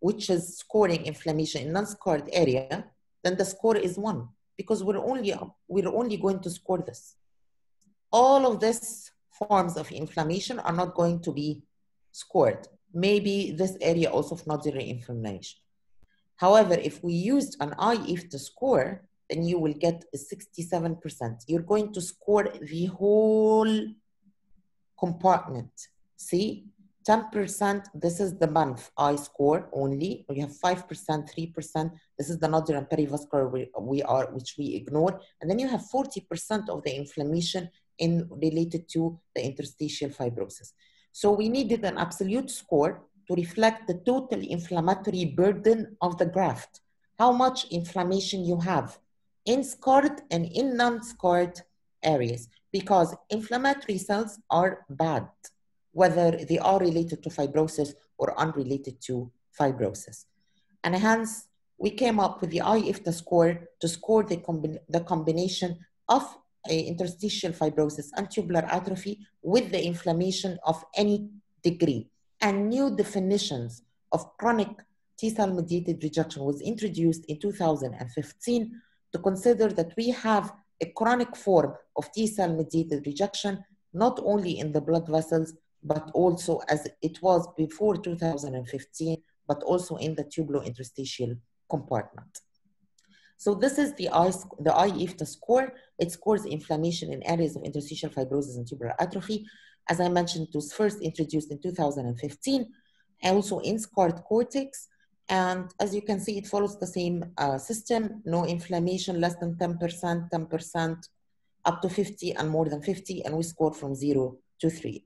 which is scoring inflammation in non-scarred area, then the score is one because we're only, we're only going to score this. All of these forms of inflammation are not going to be scored. Maybe this area also of nodular inflammation. However, if we used an IFTA score, then you will get 67%. You're going to score the whole compartment. See, 10%, this is the Banff I score only. We have 5%, 3%. This is the nodular and perivascular we, we are, which we ignore. And then you have 40% of the inflammation in related to the interstitial fibrosis. So we needed an absolute score to reflect the total inflammatory burden of the graft. How much inflammation you have in scarred and in non-scarred areas because inflammatory cells are bad, whether they are related to fibrosis or unrelated to fibrosis. And hence, we came up with the IFTA score to score the, combi the combination of interstitial fibrosis and tubular atrophy with the inflammation of any degree. And new definitions of chronic T-cell mediated rejection was introduced in 2015 to consider that we have a chronic form of T-cell mediated rejection, not only in the blood vessels, but also as it was before 2015, but also in the tubulointerstitial compartment. So this is the, I, the IFTA score. It scores inflammation in areas of interstitial fibrosis and tubular atrophy. As I mentioned, it was first introduced in 2015, and also in scarred cortex. And as you can see, it follows the same uh, system, no inflammation, less than 10%, 10%, up to 50 and more than 50, and we scored from zero to three.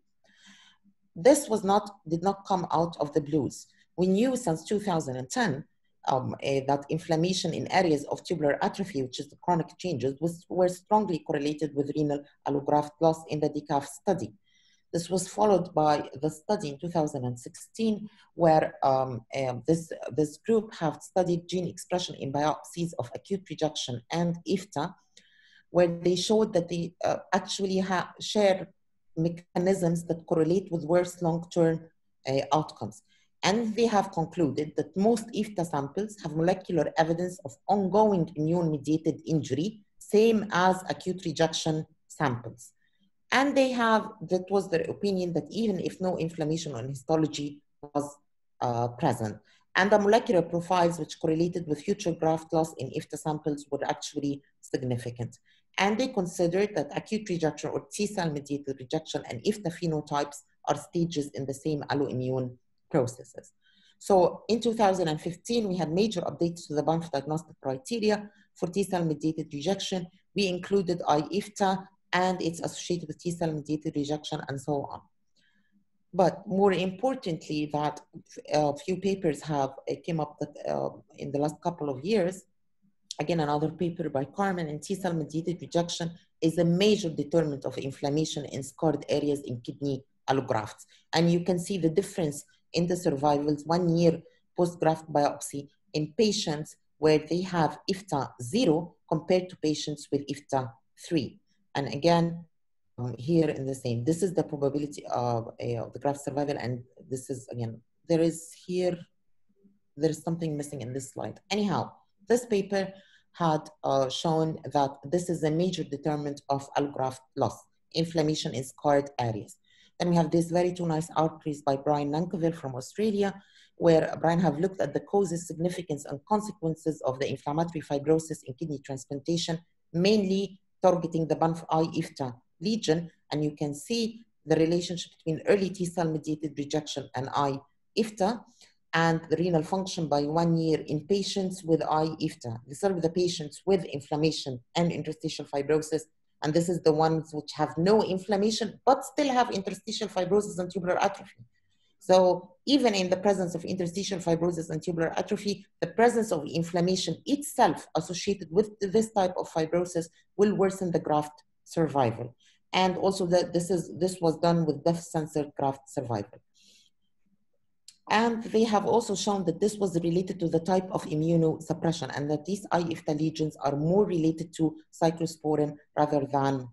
This was not, did not come out of the blues. We knew since 2010 um, uh, that inflammation in areas of tubular atrophy, which is the chronic changes, was, were strongly correlated with renal allograft loss in the DeKAF study. This was followed by the study in 2016, where um, um, this, this group have studied gene expression in biopsies of acute rejection and IFTA, where they showed that they uh, actually share mechanisms that correlate with worse long-term uh, outcomes. And they have concluded that most IFTA samples have molecular evidence of ongoing immune-mediated injury, same as acute rejection samples. And they have, that was their opinion, that even if no inflammation on histology was uh, present, and the molecular profiles which correlated with future graft loss in IFTA samples were actually significant. And they considered that acute rejection or T-cell mediated rejection and IFTA phenotypes are stages in the same alloimmune processes. So in 2015, we had major updates to the Banff diagnostic criteria for T-cell mediated rejection. We included IFTA and it's associated with T-cell mediated rejection and so on. But more importantly, that a few papers have came up that, uh, in the last couple of years. Again, another paper by Carmen and T-cell mediated rejection is a major determinant of inflammation in scarred areas in kidney allografts. And you can see the difference in the survivals one year post-graft biopsy in patients where they have IFTA 0 compared to patients with IFTA 3. And again, um, here in the same, this is the probability of, uh, of the graft survival. And this is, again, there is here, there is something missing in this slide. Anyhow, this paper had uh, shown that this is a major determinant of allograft loss, inflammation in scarred areas. Then we have this very two nice outreach by Brian Nankivell from Australia, where Brian have looked at the causes, significance, and consequences of the inflammatory fibrosis in kidney transplantation, mainly targeting the Banff-I IFTA lesion. And you can see the relationship between early T-cell mediated rejection and I IFTA and the renal function by one year in patients with I IFTA. These are the patients with inflammation and interstitial fibrosis and this is the ones which have no inflammation, but still have interstitial fibrosis and tubular atrophy. So even in the presence of interstitial fibrosis and tubular atrophy, the presence of inflammation itself associated with this type of fibrosis will worsen the graft survival. And also that this, is, this was done with death-censored graft survival. And they have also shown that this was related to the type of immunosuppression and that these IFTA lesions are more related to cyclosporin rather than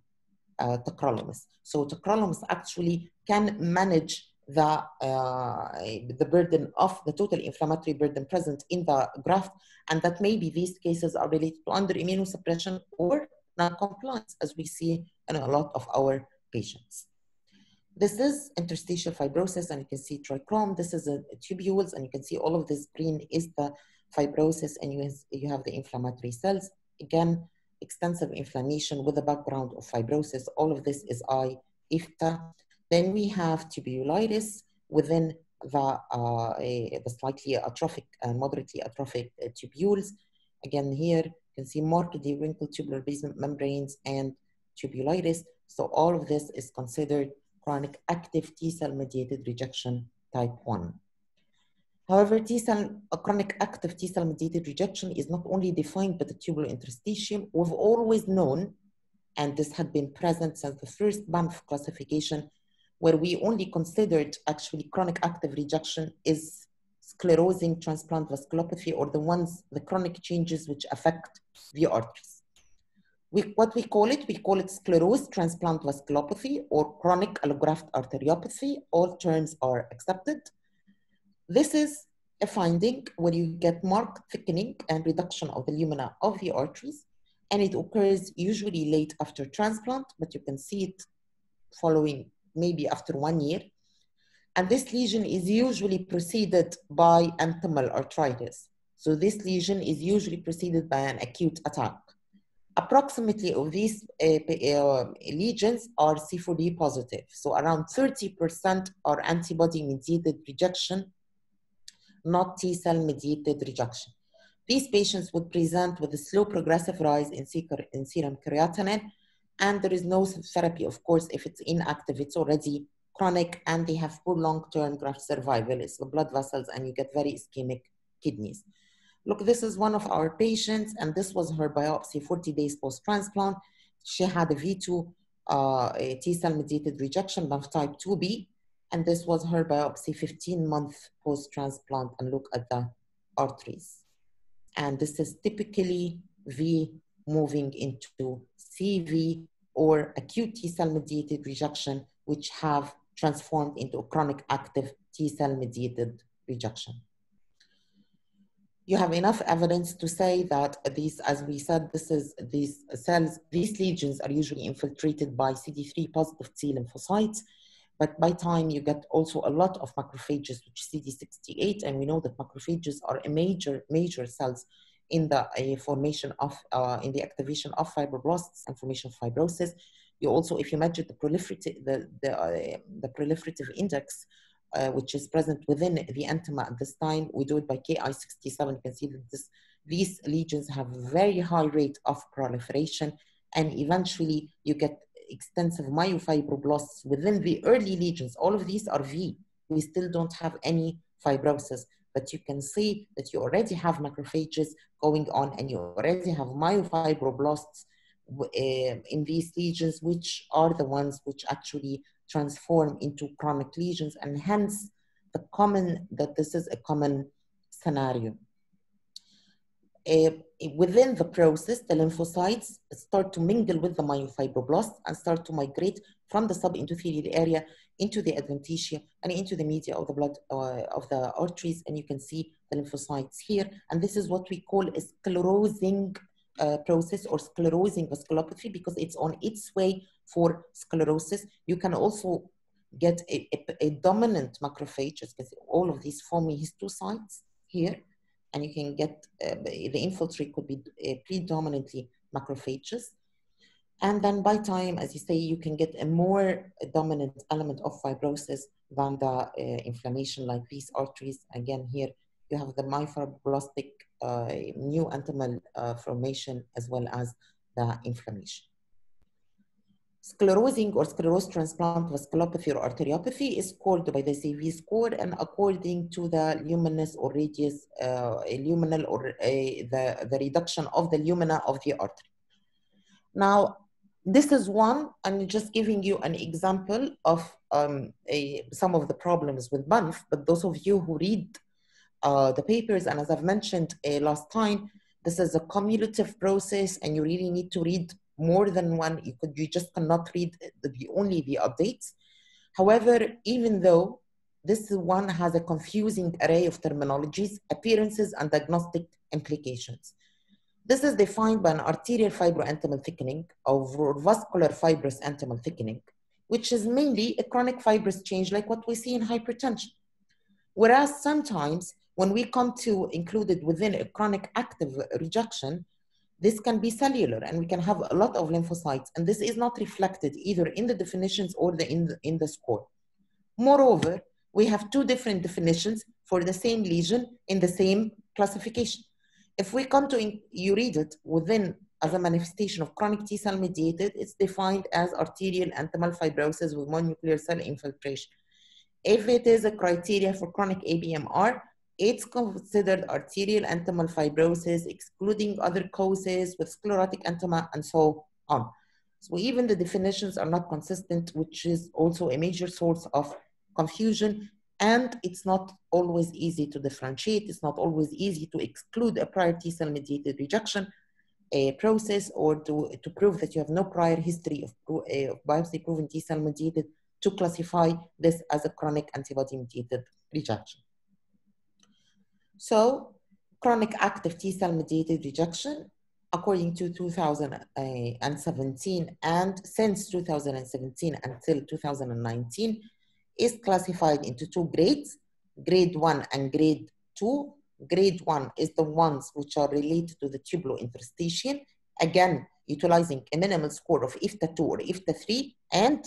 uh, tacrolimus. So tacrolimus actually can manage the, uh, the burden of the total inflammatory burden present in the graft and that maybe these cases are related to under immunosuppression or non-compliance as we see in a lot of our patients. This is interstitial fibrosis, and you can see trichrome. This is a, tubules, and you can see all of this green is the fibrosis, and you, you have the inflammatory cells. Again, extensive inflammation with a background of fibrosis. All of this is I IFTA. Then we have tubulitis within the, uh, a, the slightly atrophic and moderately atrophic uh, tubules. Again, here you can see markedly wrinkled tubular basement membranes and tubulitis. So all of this is considered chronic active T-cell mediated rejection type 1. However, T-cell, chronic active T-cell mediated rejection is not only defined by the tubular interstitium, we've always known, and this had been present since the first Banff classification, where we only considered actually chronic active rejection is sclerosing transplant vasculopathy or the ones, the chronic changes which affect the arteries. We, what we call it, we call it sclerosed transplant vasculopathy or chronic allograft arteriopathy. All terms are accepted. This is a finding where you get marked thickening and reduction of the lumina of the arteries, and it occurs usually late after transplant, but you can see it following maybe after one year. And this lesion is usually preceded by intimal arteritis. So this lesion is usually preceded by an acute attack approximately of these uh, uh, lesions are C4D positive. So around 30% are antibody mediated rejection, not T cell mediated rejection. These patients would present with a slow progressive rise in, in serum creatinine, and there is no therapy, of course, if it's inactive, it's already chronic, and they have poor long-term graft survival. It's the blood vessels, and you get very ischemic kidneys look, this is one of our patients, and this was her biopsy 40 days post-transplant. She had a V2 uh, a T-cell mediated rejection of type 2B, and this was her biopsy 15 months post-transplant, and look at the arteries. And this is typically V moving into CV or acute T-cell mediated rejection, which have transformed into chronic active T-cell mediated rejection. You have enough evidence to say that these, as we said, this is these cells, these lesions are usually infiltrated by CD3 positive T lymphocytes, but by time you get also a lot of macrophages, which is CD68, and we know that macrophages are a major, major cells in the uh, formation of, uh, in the activation of fibroblasts and formation of fibrosis. You also, if you measure the proliferative, the, the, uh, the proliferative index, uh, which is present within the intima at this time, we do it by Ki67. You can see that this, these lesions have a very high rate of proliferation, and eventually you get extensive myofibroblasts within the early lesions. All of these are V. We still don't have any fibrosis, but you can see that you already have macrophages going on and you already have myofibroblasts uh, in these lesions, which are the ones which actually transform into chronic lesions and hence the common, that this is a common scenario. Uh, within the process, the lymphocytes start to mingle with the myofibroblasts and start to migrate from the subendothelial area into the adventitia and into the media of the blood uh, of the arteries. And you can see the lymphocytes here. And this is what we call a sclerosing uh, process or sclerosing vasculopathy because it's on its way for sclerosis. You can also get a, a, a dominant macrophage, all of these forming histiocytes here and you can get uh, the infiltrate could be uh, predominantly macrophages. And then by time, as you say, you can get a more dominant element of fibrosis than the uh, inflammation like these arteries. Again, here you have the myofibroblastic uh, neointimal uh, formation as well as the inflammation. Sclerosing or sclerose transplant vasculopathy or arteriopathy is called by the CV score and according to the luminous or radius, uh, luminal or the, the reduction of the lumina of the artery. Now, this is one, I'm just giving you an example of um, a, some of the problems with Banff, but those of you who read uh, the papers, and as I've mentioned uh, last time, this is a cumulative process and you really need to read more than one. You could you just cannot read the, only the updates. However, even though this one has a confusing array of terminologies, appearances, and diagnostic implications. This is defined by an arterial fibrointimal thickening or vascular fibrous intimal thickening, which is mainly a chronic fibrous change like what we see in hypertension. Whereas sometimes when we come to include it within a chronic active rejection, this can be cellular and we can have a lot of lymphocytes and this is not reflected either in the definitions or the, in, the, in the score. Moreover, we have two different definitions for the same lesion in the same classification. If we come to, you read it within as a manifestation of chronic T cell mediated, it's defined as arterial intimal fibrosis with mononuclear cell infiltration. If it is a criteria for chronic ABMR, it's considered arterial intimal fibrosis, excluding other causes with sclerotic enema and so on. So even the definitions are not consistent, which is also a major source of confusion. And it's not always easy to differentiate. It's not always easy to exclude a prior T cell mediated rejection process or to, to prove that you have no prior history of, uh, biopsy proven T cell mediated to classify this as a chronic antibody mediated rejection. So chronic active T cell mediated rejection, according to 2017 and since 2017 until 2019, is classified into two grades, grade one and grade two. Grade one is the ones which are related to the tubulointerstitial, again, utilizing a minimal score of IFTA 2 or IFTA 3 and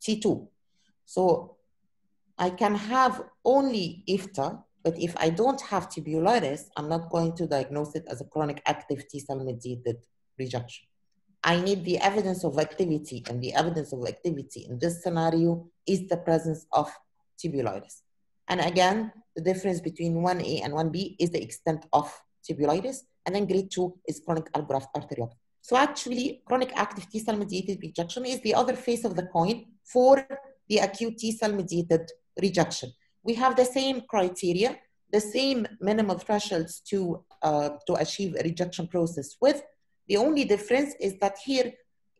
T2. So I can have only IFTA but if I don't have tubulitis, I'm not going to diagnose it as a chronic active T cell mediated rejection. I need the evidence of activity, and the evidence of activity in this scenario is the presence of tubulitis. And again, the difference between 1A and 1B is the extent of tubulitis, and then grade 2 is chronic allograft arteriopathy. So actually, chronic active T cell mediated rejection is the other face of the coin for the acute T cell mediated rejection we have the same criteria, the same minimal thresholds to, uh, to achieve a rejection process with. The only difference is that here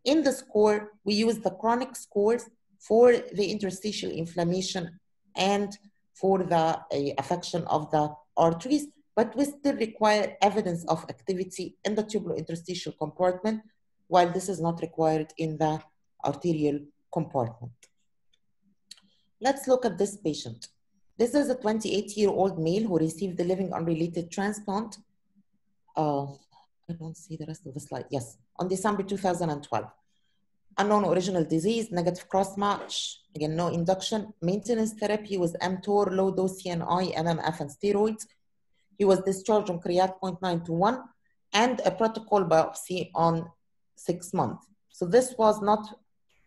in the score, we use the chronic scores for the interstitial inflammation and for the uh, affection of the arteries, but we still require evidence of activity in the tubulointerstitial compartment, while this is not required in the arterial compartment. Let's look at this patient. This is a 28-year-old male who received the living unrelated transplant. Uh, I don't see the rest of the slide. Yes, on December 2012. Unknown original disease, negative cross-match, again, no induction. Maintenance therapy was mTOR, low-dose CNI, MMF, and steroids. He was discharged on creat 0.9 to 1 and a protocol biopsy on six months. So this was not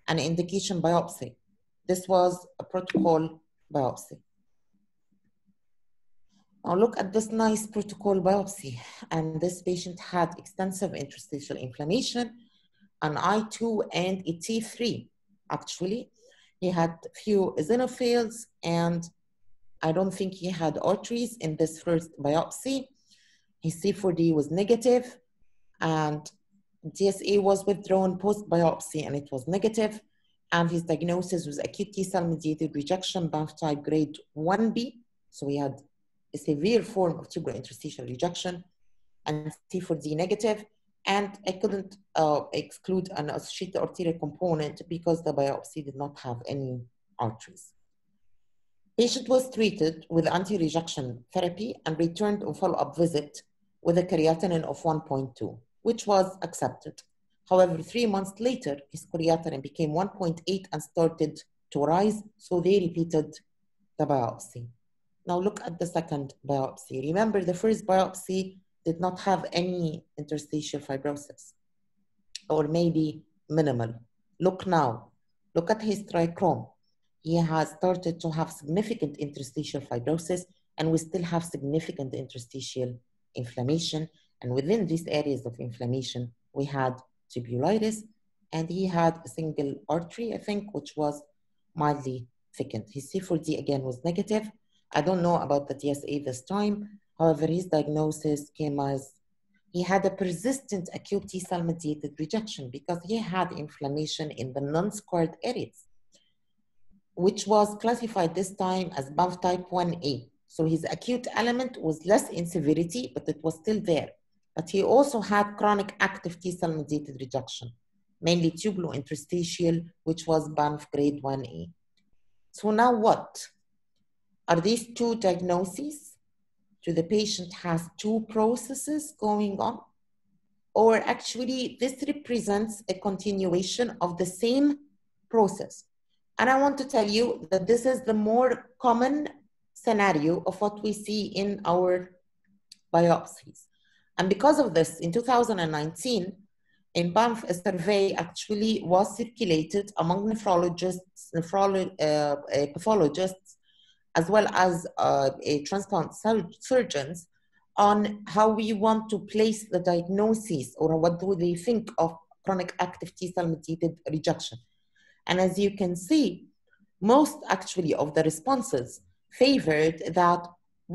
an indication biopsy. This was a protocol biopsy. Now look at this nice protocol biopsy. And this patient had extensive interstitial inflammation, an I2 and a T3, actually. He had few eosinophils and I don't think he had arteries in this first biopsy. His C4D was negative and DSA was withdrawn post-biopsy and it was negative. And his diagnosis was acute T-cell mediated rejection, Banff type grade 1B. So we had a severe form of tubular interstitial rejection and C4D negative. And I couldn't uh, exclude an associated arterial component because the biopsy did not have any arteries. Patient was treated with anti-rejection therapy and returned on follow-up visit with a creatinine of 1.2, which was accepted. However, three months later, his creatinine became 1.8 and started to rise, so they repeated the biopsy. Now look at the second biopsy. Remember, the first biopsy did not have any interstitial fibrosis, or maybe minimal. Look now. Look at his trichrome. He has started to have significant interstitial fibrosis, and we still have significant interstitial inflammation. And within these areas of inflammation, we had tubulitis, and he had a single artery, I think, which was mildly thickened. His C4D again was negative. I don't know about the DSA this time. However, his diagnosis came as he had a persistent acute T cell mediated rejection because he had inflammation in the non scarred areas, which was classified this time as Banff type 1A. So his acute element was less in severity, but it was still there. But he also had chronic active T cell mediated rejection, mainly tubulointerstitial, which was Banff grade 1A. So now what? Are these two diagnoses? Do the patient has two processes going on? Or actually, this represents a continuation of the same process. And I want to tell you that this is the more common scenario of what we see in our biopsies. And because of this, in 2019, in Banff, a survey actually was circulated among nephrologists, nephrolo- uh, uh, pathologists, as well as uh, transplant surgeons on how we want to place the diagnosis or what do they think of chronic active T-cell mediated rejection. And as you can see, most actually of the responses favored that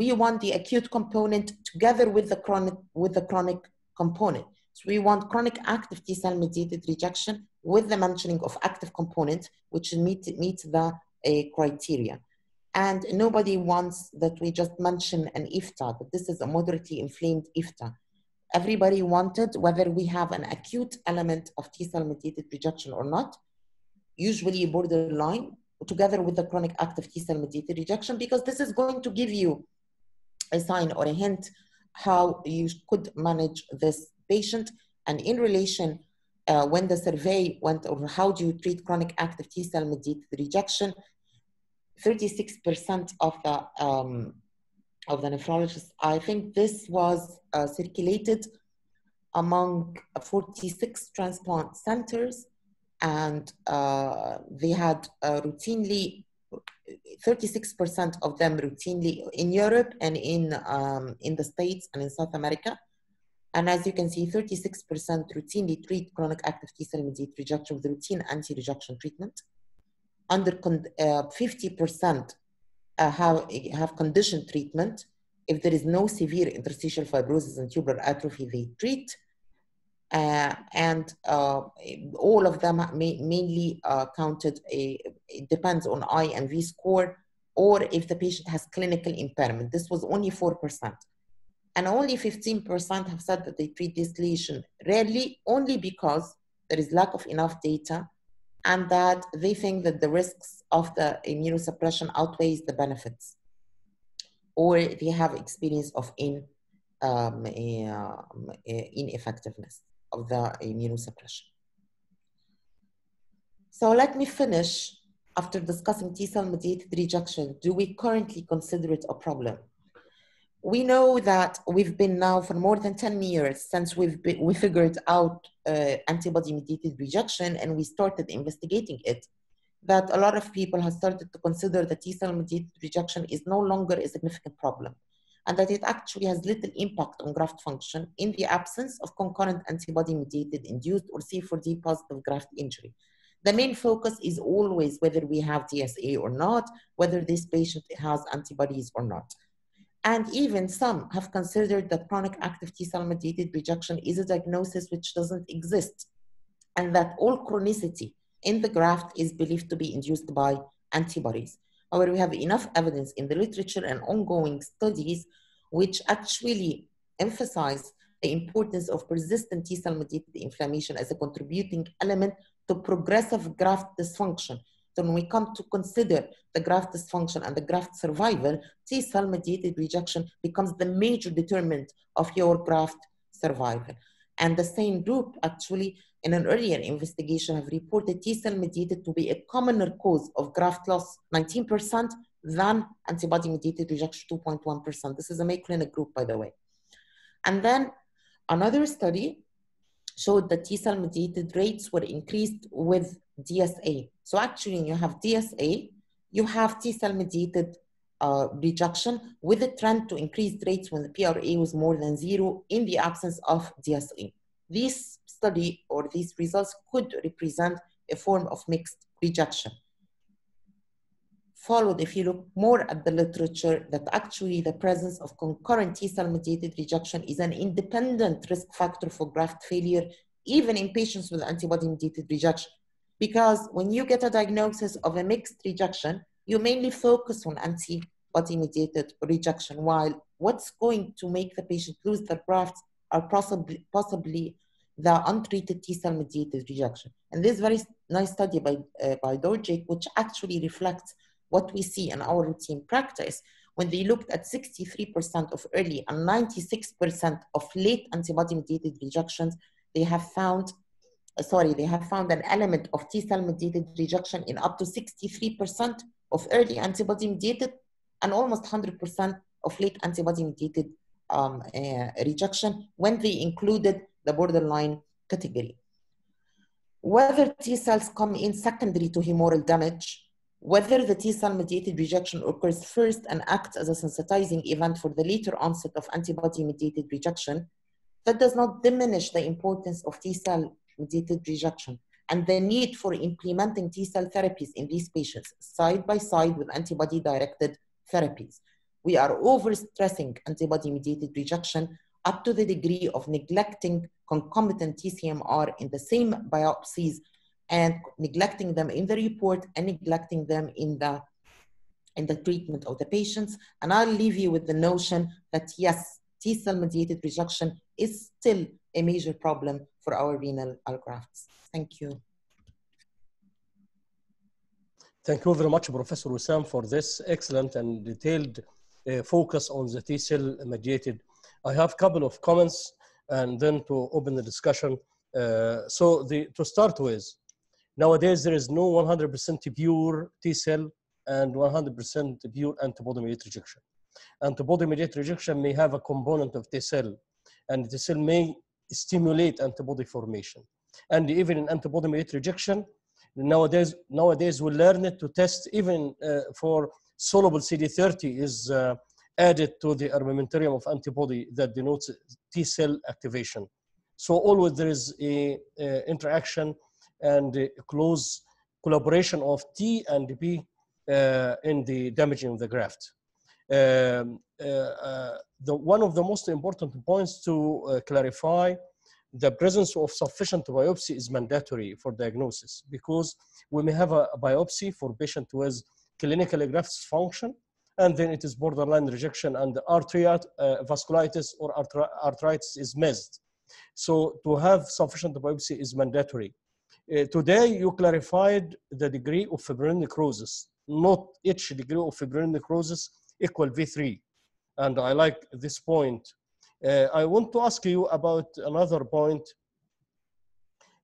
we want the acute component together with the chronic with the chronic component. So we want chronic active T cell mediated rejection with the mentioning of active component, which meet meet the uh, criteria. And nobody wants that we just mention an IFTA, that this is a moderately inflamed IFTA. Everybody wanted whether we have an acute element of T cell mediated rejection or not, usually borderline, together with the chronic active T cell mediated rejection, because this is going to give you a sign or a hint how you could manage this patient. And in relation, uh, when the survey went over how do you treat chronic active T cell mediated rejection, 36% of the um, of the nephrologists, I think this was uh, circulated among 46 transplant centers, and uh, they had uh, routinely 36% of them routinely in Europe and in, um, in the States and in South America. And as you can see, 36% routinely treat chronic active T-cell mediated rejection with routine anti-rejection treatment. Under 50% uh, uh, have, have conditioned treatment. If there is no severe interstitial fibrosis and tubular atrophy, they treat. Uh, and uh, all of them ma mainly uh, counted, a, it depends on I and V score, or if the patient has clinical impairment. This was only 4%. And only 15% have said that they treat this lesion rarely, only because there is lack of enough data and that they think that the risks of the immunosuppression outweighs the benefits or they have experience of in, um, uh, ineffectiveness of the immunosuppression. So let me finish after discussing T-cell mediated rejection. Do we currently consider it a problem? We know that we've been now for more than 10 years since we've been, we figured out uh, antibody mediated rejection and we started investigating it that a lot of people have started to consider that T-cell mediated rejection is no longer a significant problem and that it actually has little impact on graft function in the absence of concurrent antibody mediated induced or C4D positive graft injury. The main focus is always whether we have DSA or not, whether this patient has antibodies or not. And even some have considered that chronic active T-cell mediated rejection is a diagnosis which doesn't exist and that all chronicity in the graft is believed to be induced by antibodies. However, we have enough evidence in the literature and ongoing studies which actually emphasize the importance of persistent T-cell mediated inflammation as a contributing element to progressive graft dysfunction so when we come to consider the graft dysfunction and the graft survival, T-cell mediated rejection becomes the major determinant of your graft survival. And the same group actually in an earlier investigation have reported T-cell mediated to be a commoner cause of graft loss, 19%, than antibody mediated rejection, 2.1%. This is a Mayo Clinic group, by the way. And then another study showed that T-cell mediated rates were increased with DSA. So actually, you have DSA, you have T-cell mediated uh, rejection with a trend to increased rates when the PRA was more than zero in the absence of DSA. This study or these results could represent a form of mixed rejection. Followed, if you look more at the literature, that actually the presence of concurrent T-cell mediated rejection is an independent risk factor for graft failure, even in patients with antibody mediated rejection. Because when you get a diagnosis of a mixed rejection, you mainly focus on antibody mediated rejection, while what's going to make the patient lose their grafts are possibly, possibly the untreated T cell mediated rejection. And this very nice study by, uh, by Dorjik, which actually reflects what we see in our routine practice, when they looked at 63% of early and 96% of late antibody mediated rejections, they have found sorry, they have found an element of T cell mediated rejection in up to 63% of early antibody mediated and almost 100% of late antibody mediated um, uh, rejection when they included the borderline category. Whether T cells come in secondary to humoral damage, whether the T cell mediated rejection occurs first and acts as a sensitizing event for the later onset of antibody mediated rejection, that does not diminish the importance of T cell mediated rejection and the need for implementing T cell therapies in these patients side by side with antibody directed therapies. We are overstressing antibody mediated rejection up to the degree of neglecting concomitant TCMR in the same biopsies and neglecting them in the report and neglecting them in the in the treatment of the patients. And I'll leave you with the notion that yes, T cell mediated rejection is still a major problem for our renal allografts. Thank you. Thank you very much, Professor Wesam, for this excellent and detailed uh, focus on the T cell mediated. I have a couple of comments and then to open the discussion. Uh, so the, to start with, nowadays there is no 100% pure T cell and 100% pure antibody mediated rejection. Antibody mediated rejection may have a component of T cell and the cell may stimulate antibody formation. And even in antibody mediated rejection, nowadays, nowadays we learn it to test even uh, for soluble CD30 is uh, added to the armamentarium of antibody that denotes T cell activation. So always there is a, a interaction and a close collaboration of T and B uh, in the damaging of the graft. Um, uh, uh, the, one of the most important points to uh, clarify the presence of sufficient biopsy is mandatory for diagnosis because we may have a, biopsy for patient with clinical graft function, and then it is borderline rejection, and the arterial uh, vasculitis or arthri- arteritis is missed. So to have sufficient biopsy is mandatory. Uh, today, you clarified the degree of fibrinoid necrosis. Not each degree of fibrinoid necrosis equal V3. And I like this point. Uh, I want to ask you about another point,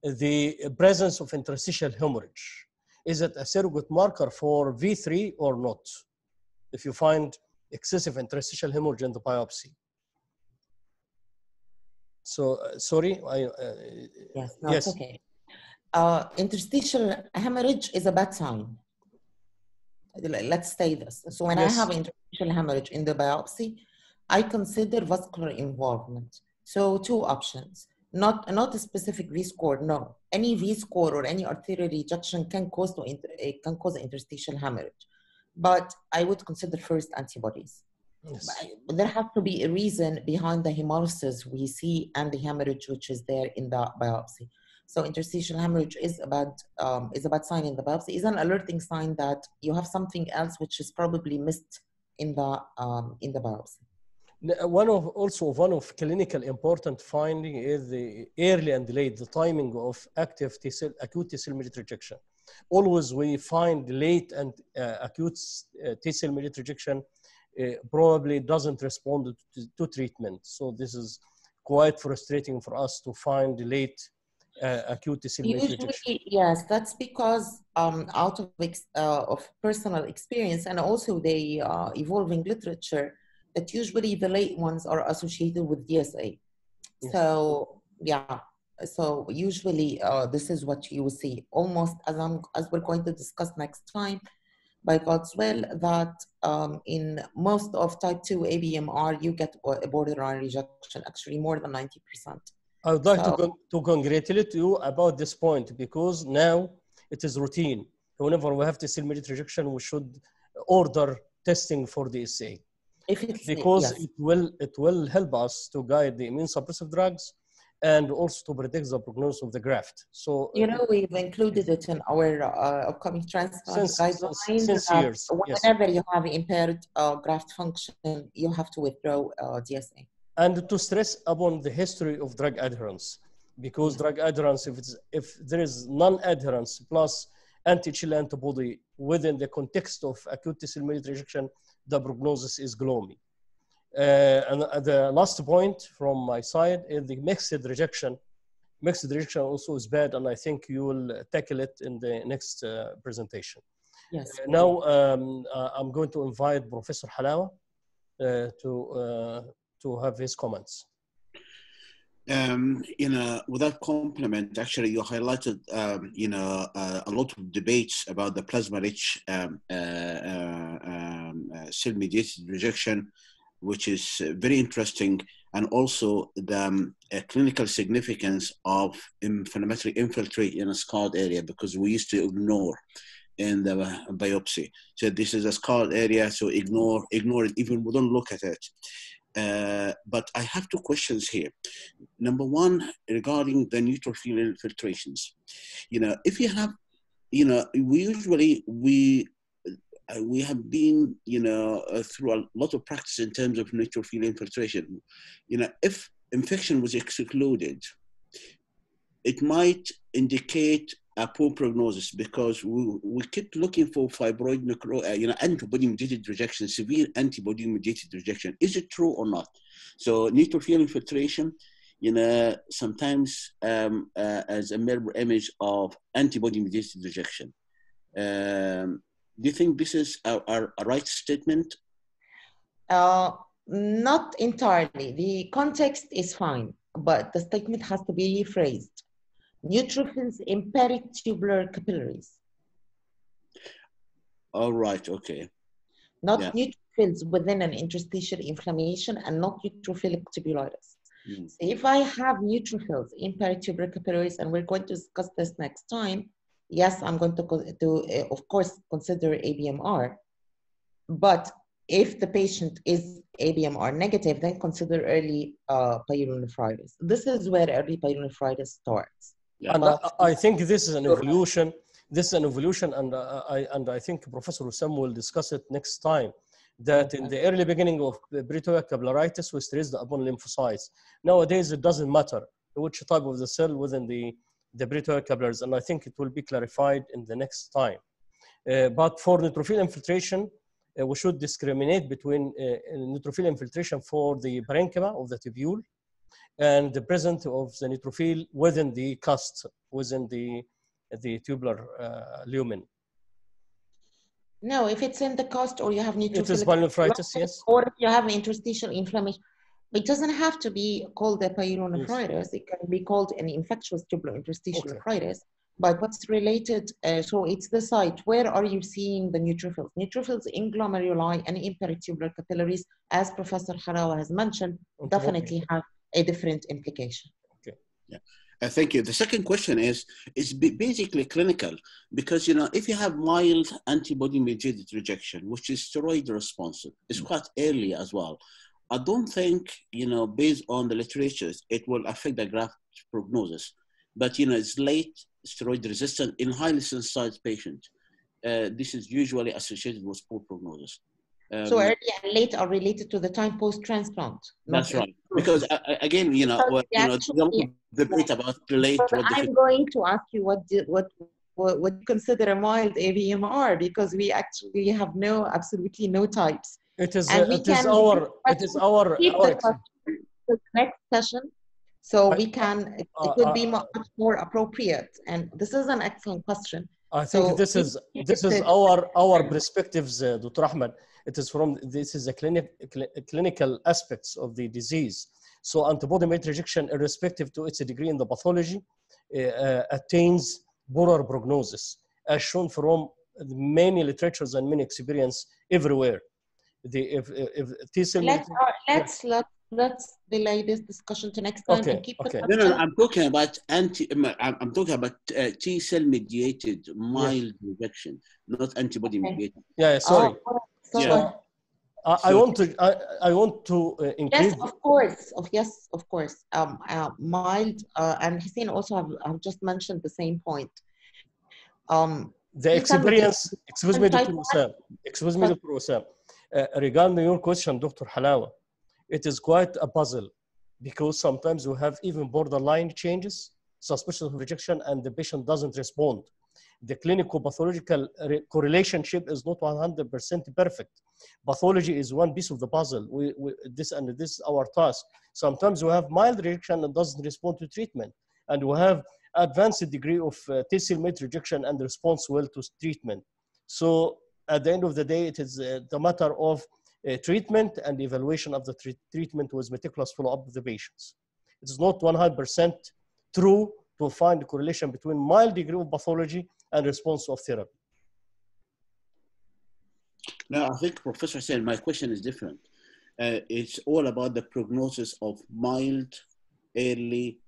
the presence of interstitial hemorrhage. Is it a surrogate marker for V3 or not? If you find excessive interstitial hemorrhage in the biopsy. So, uh, sorry, I, uh, Yes, no, Yes. okay. Uh, interstitial hemorrhage is a bad sign. Let's say this. So when Yes. I have interstitial hemorrhage in the biopsy, I consider vascular involvement. So two options. Not not a specific V score. No, any V score or any arterial rejection can cause to inter, eh, can cause interstitial hemorrhage. But I would consider first antibodies. yes. But there has to be a reason behind the hemolysis we see and the hemorrhage which is there in the biopsy. So interstitial hemorrhage is about um, is a bad sign in the biopsy. Is an alerting sign that you have something else which is probably missed in the um, in the biopsy. One of also one of clinical important finding is the early and late the timing of active T cell acute T cell immediate rejection. Always we find late and uh, acute uh, T cell immediate rejection uh, probably doesn't respond to, to treatment. So this is quite frustrating for us to find late uh, acute rejection. Usually, yes, that's because um, out of ex- uh, of personal experience and also the uh, evolving literature, that usually the late ones are associated with DSA. Yes. So yeah, so usually uh, this is what you will see almost as I'm as we're going to discuss next time. By God's will, that um, in most of type 2 ABMR, you get a borderline rejection, actually more than 90%. I would like to, con- to congratulate you about this point because now it is routine. Whenever we have T cell immediate rejection, we should order testing for it's because yes. it will it will help us to guide the immune suppressive drugs and also to predict the prognosis of the graft. So You know, we've included it in our uh, upcoming transplant Since- guidelines. since- years, yes. Whenever you have impaired uh, graft function, you have to withdraw uh, DSA. And to stress upon the history of drug adherence because drug adherence if it's if there is non-adherence plus anti-HLA antibody within the context of acute T-cell immediate rejection the prognosis is gloomy uh, and the last point from my side is the mixed rejection mixed rejection also is bad and i think you will tackle it in the next uh, presentation Yes. now um, uh, i'm going to invite professor halawa uh, to uh, to have his comments Um, you know, without compliment, actually, you highlighted, um, you know, uh, a lot of debates about the plasma-rich um, uh, uh, um, uh, cell-mediated rejection, which is uh, very interesting, and also the um, uh, clinical significance of inflammatory infiltrate in a scarred area, because we used to ignore in the biopsy. So this is a scarred area, so ignore, ignore it, even we don't look at it. Uh, but I have two questions here. Number one regarding the neutrophil infiltrations you know if you have you know we usually we uh, we have been you know uh, through a lot of practice in terms of neutrophil infiltration. You know if infection was excluded it might indicate a poor prognosis because we, we keep looking for fibrinoid necro, uh, you know, antibody-mediated rejection, severe antibody-mediated rejection. Is it true or not? So neutrophil infiltration, you know, sometimes um, uh, as a mirror image of antibody-mediated rejection. Um, do you think this is a, a, a right statement? Uh, not entirely. The context is fine, but the statement has to be rephrased. Neutrophils in peritubular capillaries, All right, okay. not Yeah. neutrophils within an interstitial inflammation and not neutrophilic tubulitis. Mm. So if I have neutrophils in peritubular capillaries, and we're going to discuss this next time, yes, I'm going to, to uh, of course, consider ABMR. But if the patient is ABMR negative, then consider early uh, pyelonephritis. This is where early pyelonephritis starts. Yeah. And But- I, I think this is an evolution this is an evolution, and uh, I and I think Professor Wesam will discuss it next time. That in the early beginning of peritubular capillaritis was raised upon lymphocytes. Nowadays, it doesn't matter which type of the cell within the the peritubular capillaries, and I think it will be clarified in the next time. Uh, but for neutrophil infiltration, uh, we should discriminate between uh, neutrophil infiltration for the parenchyma of the tubule and the presence of the neutrophil within the cast, within the, the tubular uh, lumen. No, if it's in the cast or you have neutrophilic It is pyelonephritis, yes. or if you have interstitial inflammation, it doesn't have to be called a pyelonephritis. It can be called an infectious tubular interstitial Okay. nephritis. But what's related, uh, so it's the site. Where are you seeing the neutrophils? Neutrophils in glomeruli and in peritubular capillaries, as Professor Halawa has mentioned, definitely have a different implication. Okay. Uh, thank you. The second question is is basically clinical because you know if you have mild antibody-mediated rejection, which is steroid responsive, it's quite early as well. I don't think you know based on the literature it will affect the graft prognosis, but you know it's late steroid resistant in highly sensitized patient. Uh, this is usually associated with poor prognosis. Um, so early and late are related to the time post-transplant. not that's right. Because uh, again, you know, Because well, you know, there's a lot actually- of debate about relate. But What the I'm going to ask you what do, what what what you consider a mild ABMR because we actually have no absolutely no types. It is and uh, it is our, it is our, Keep our the the next session, so I- we can it uh, would be uh, much more appropriate. And this is an excellent question. I think So this is this is our our perspectives, uh, Dr. Ahmed. It is from this is a clinic cl- clinical aspects of the disease. So antibody mediated rejection, irrespective to its degree in the pathology, uh, uh, attains poorer prognosis, as shown from many literatures and many experience everywhere. The if if T cell Let's uh, let's let let's delay this discussion to next time Okay, keep the okay. No, no, question- I'm talking about anti. I'm, I'm talking about uh, T cell mediated mild rejection, not antibody mediated. yeah, sorry. Oh, so, Yeah. I, I want to I, I want to uh, increase Yes, of course. Of yes, of course. Um, uh, mild uh, and Hussein also have, have just mentioned the same point. Um, the experience, excuse me, type Dr. one. Osam, excuse me, Dr. Osam, uh, regarding your question, Dr. Halawa, it is quite a puzzle because sometimes we have even borderline changes, suspicion of rejection, and the patient doesn't respond. The clinical pathological re- correlationship is not 100% perfect. Pathology is one piece of the puzzle. We, we, this and this is our task. Sometimes we have mild rejection and doesn't respond to treatment, and we have advanced degree of uh, mediated rejection and response well to treatment. So at the end of the day, it is uh, the matter of uh, treatment and evaluation of the tre- treatment with meticulous follow-up of the patients. It is not 100% true to find the correlation between mild degree of pathology and response of therapy. Now, I think Professor said my question is different. Uh, it's all about the prognosis of mild, early,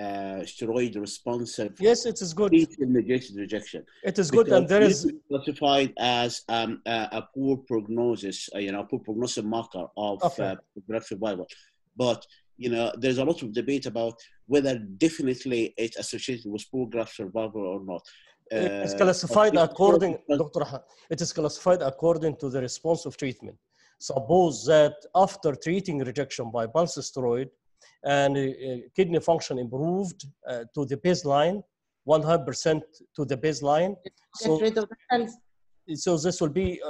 uh, steroid responsive Yes, it is good. Mediated rejection. It is good, and there is classified as um, a, a poor prognosis, uh, you know, poor prognosis marker of Okay. uh, graft survival. But you know, there's a lot of debate about whether definitely it's associated with poor graft survival or not. it is Uh, classified but according, Dr. Ha- it is classified according to the response of treatment. Suppose that after treating rejection by pulse steroid and uh, uh, kidney function improved uh, to the baseline, 100% to the baseline. So, rid of the cells. so this will be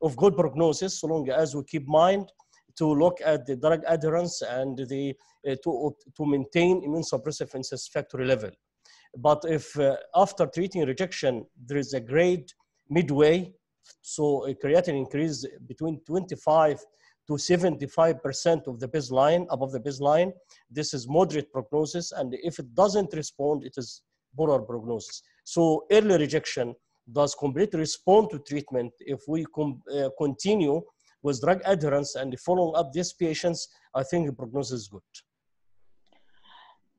of good prognosis so long as we keep mind to look at the drug adherence and the uh, to, to maintain immune suppressive and satisfactory level. But if uh, after treating rejection, there is a grade midway, so creatinine increase between 25 to 75% of the baseline, above the baseline, this is moderate prognosis. And if it doesn't respond, it is poorer prognosis. So early rejection does completely respond to treatment if we uh, continue with drug adherence and following up these patients, I think the prognosis is good.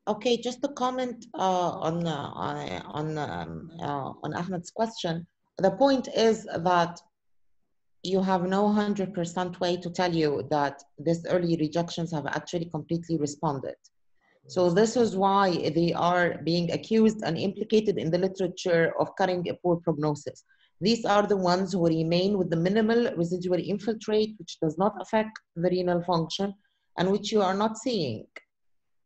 Okay, just a comment uh, on uh, on on, um, uh, on Ahmed's question. The point is that you have no hundred percent way to tell you that these early rejections have actually completely responded. So this is why they are being accused and implicated in the literature of carrying a poor prognosis. These are the ones who remain with the minimal residual infiltrate, which does not affect the renal function and which you are not seeing.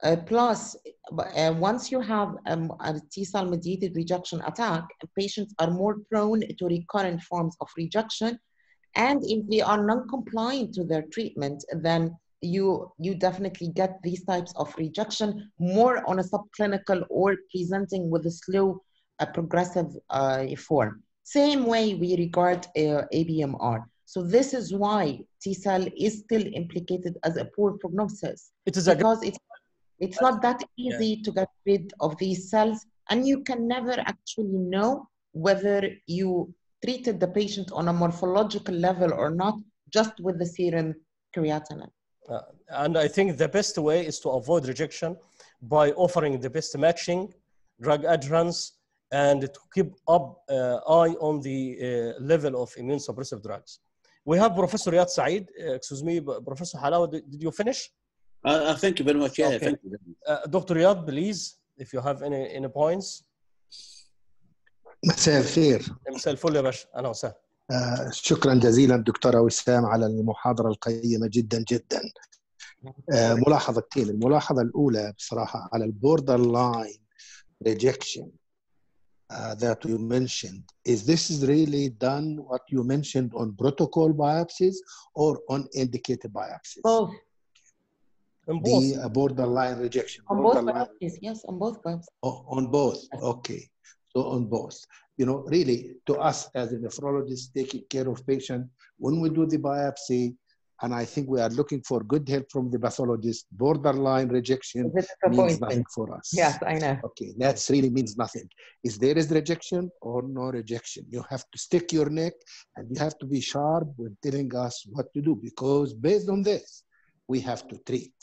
Uh, plus, uh, once you have um, a T cell mediated rejection attack, patients are more prone to recurrent forms of rejection. And if they are non compliant to their treatment, then you, you definitely get these types of rejection more on a subclinical or presenting with a slow uh, progressive form. Same way we regard ABMR. So this is why T cell is still implicated as a poor prognosis. It is because it's it's not that easy yeah. to get rid of these cells, and you can never actually know whether you treated the patient on a morphological level or not, just with the serum creatinine. Uh, and I think the best way is to avoid rejection by offering the best matching, drug adherence, and to keep up uh, eye on the uh, level of immune suppressive drugs. We have Professor Riyad Saeed. excuse me, Professor Halawa, did, did you finish? Uh, thank you very much. Yeah, Okay. thank you. Uh, Dr. Riyad, please, if you have any any points. مساء الخير مساء الفل يا باشا أهلا وسهلا آه، شكرا جزيلا دكتورة وسام على المحاضرة القيمة جدا جدا آه، ملاحظتين الملاحظة الأولى بصراحة على البوردر لاين rejection uh, that you mentioned is this is really done what you mentioned on protocol biopsies or on indicated biopsies Both. in both the uh, borderline rejection On both borderline biopsies, yes, on both biopsies. O- on both okay so on both. You know really to us as a nephrologist taking care of patient when we do the biopsy and i think we are looking for good help from the pathologist borderline rejection means nothing for us. Yes, I know. okay that really means nothing. Is there is rejection or no rejection? You have to stick your neck and you have to be sharp when telling us what to do because based on this we have to treat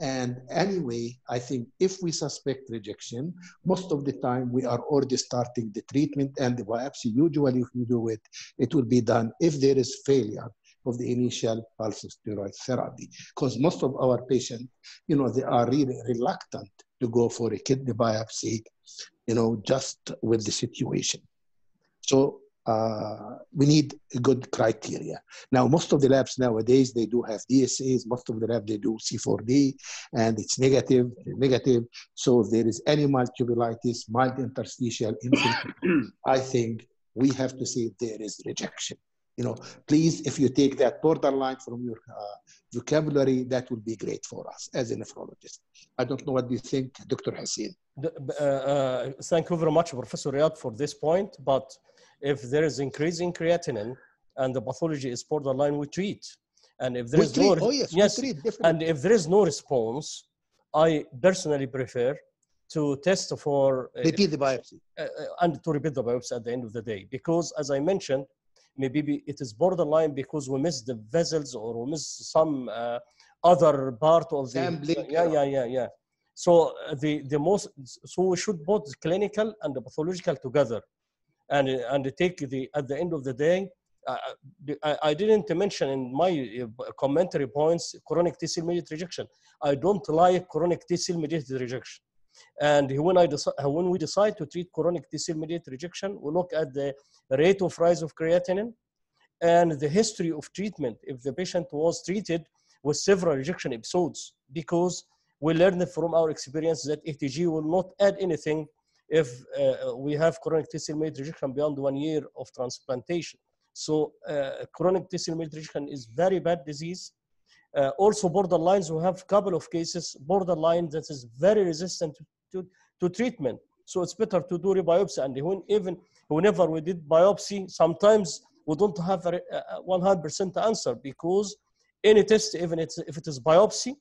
and anyway, I think if we suspect rejection, most of the time we are already starting the treatment and the biopsy. Usually, if we do it, it will be done if there is failure of the initial pulse steroid therapy. Because most of our patients, you know, they are really reluctant to go for a kidney biopsy, you know, just with the situation. So uh, we need a good criteria. Now, most of the labs nowadays, they do have DSAs. Most of the labs, they do C4D, and it's negative, negative. So if there is any multiplitis, mild interstitial infiltration, I think we have to say there is rejection. You know, please, if you take that borderline from your uh, vocabulary, that will be great for us as a nephrologist. I don't know what you think, Dr. Hussein. The- uh, uh, thank you very much, Professor Riyad, for this point. But if there is increase in creatinine and the pathology is borderline, we treat. And if there We is no, oh yes, yes, treat, and if there is no response, I personally prefer to test for uh, Repeat the biopsy. uh, uh, and to repeat the biopsy at the end of the day. Because as I mentioned, maybe it is borderline because we miss the vessels or we miss some uh, other part of the Sampling yeah yeah yeah yeah. So uh, the the most so we should both the clinical and the pathological together, and uh, take the at the end of the day. Uh, I, didn't mention in my uh, commentary points chronic T cell mediated rejection. I don't like chronic T cell mediated rejection. And when I deci- when we decide to treat chronic T cell mediated rejection, we look at the rate of rise of creatinine and the history of treatment if the patient was treated with several rejection episodes because we learned from our experience that ATG will not add anything if uh, we have chronic T cell mediated rejection beyond one year of transplantation. So uh, chronic T cell mediated rejection is very bad disease. Uh, also borderlines, we have a couple of cases, borderline that is very resistant to, to, treatment. So it's better to do rebiopsy. And when, even whenever we did biopsy, sometimes we don't have a 100% answer because any test, even if it is biopsy,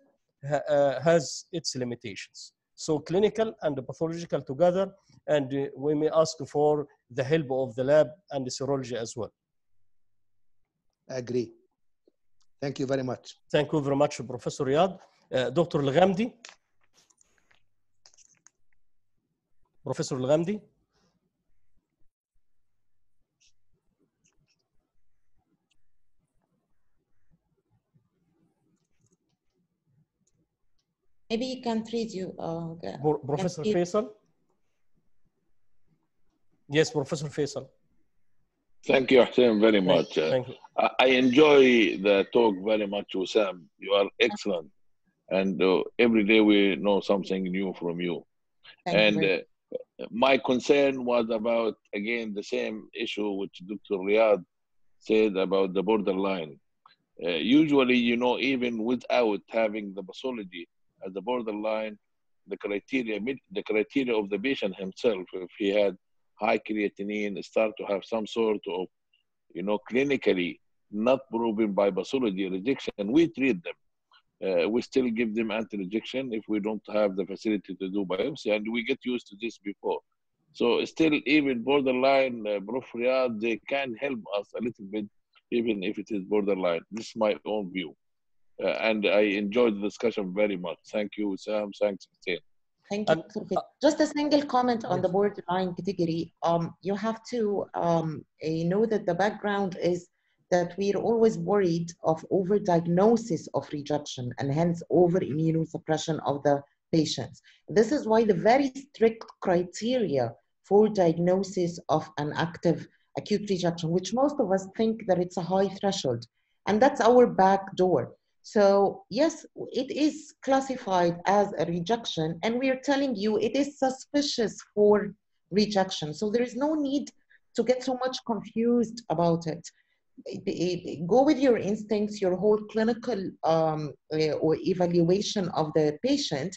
uh, has its limitations. So clinical and pathological together, and uh, we may ask for the help of the lab and the serology as well. I Agree. Thank you very much. Thank you very much, Professor Riyad. Uh, Dr. Al-Ghamdi. Professor Al-Ghamdi. Maybe you can treat you. Uh, Professor you- Faisal? Yes, Professor Faisal. Thank you, Hussein, very much. Uh, Thank you. I I enjoy the talk very much, Sam. You are excellent. And uh, every day we know something new from you. thank you and very- uh, my concern was about, again, the same issue which Dr. Riyad said about the borderline. Uh, usually, you know, even without having the pathology as a borderline, the criteria, the criteria of the patient himself, if he had high creatinine, start to have some sort of, you know, clinically not proven by pathology rejection, we treat them. Uh, we still give them anti-rejection if we don't have the facility to do biopsy, and we get used to this before. So still, even borderline, uh. They can help us a little bit, even if it is borderline. This is my own view. Uh, and I enjoyed the discussion very much. Thank you, Sam. Thanks, Hussein. Thank you. And- Just a single comment on the Yes. borderline category. Um, you have to um, eh, know that the background is that we're always worried of overdiagnosis of rejection and hence over immunosuppression of the patients. This is why the very strict criteria for diagnosis of an active acute rejection, which most of us think that it's a high threshold, and that's our back door. So yes, it is classified as a rejection, and we are telling you it is suspicious for rejection. So there is no need to get so much confused about it. Go with your instincts, your whole clinical um, uh, or evaluation of the patient.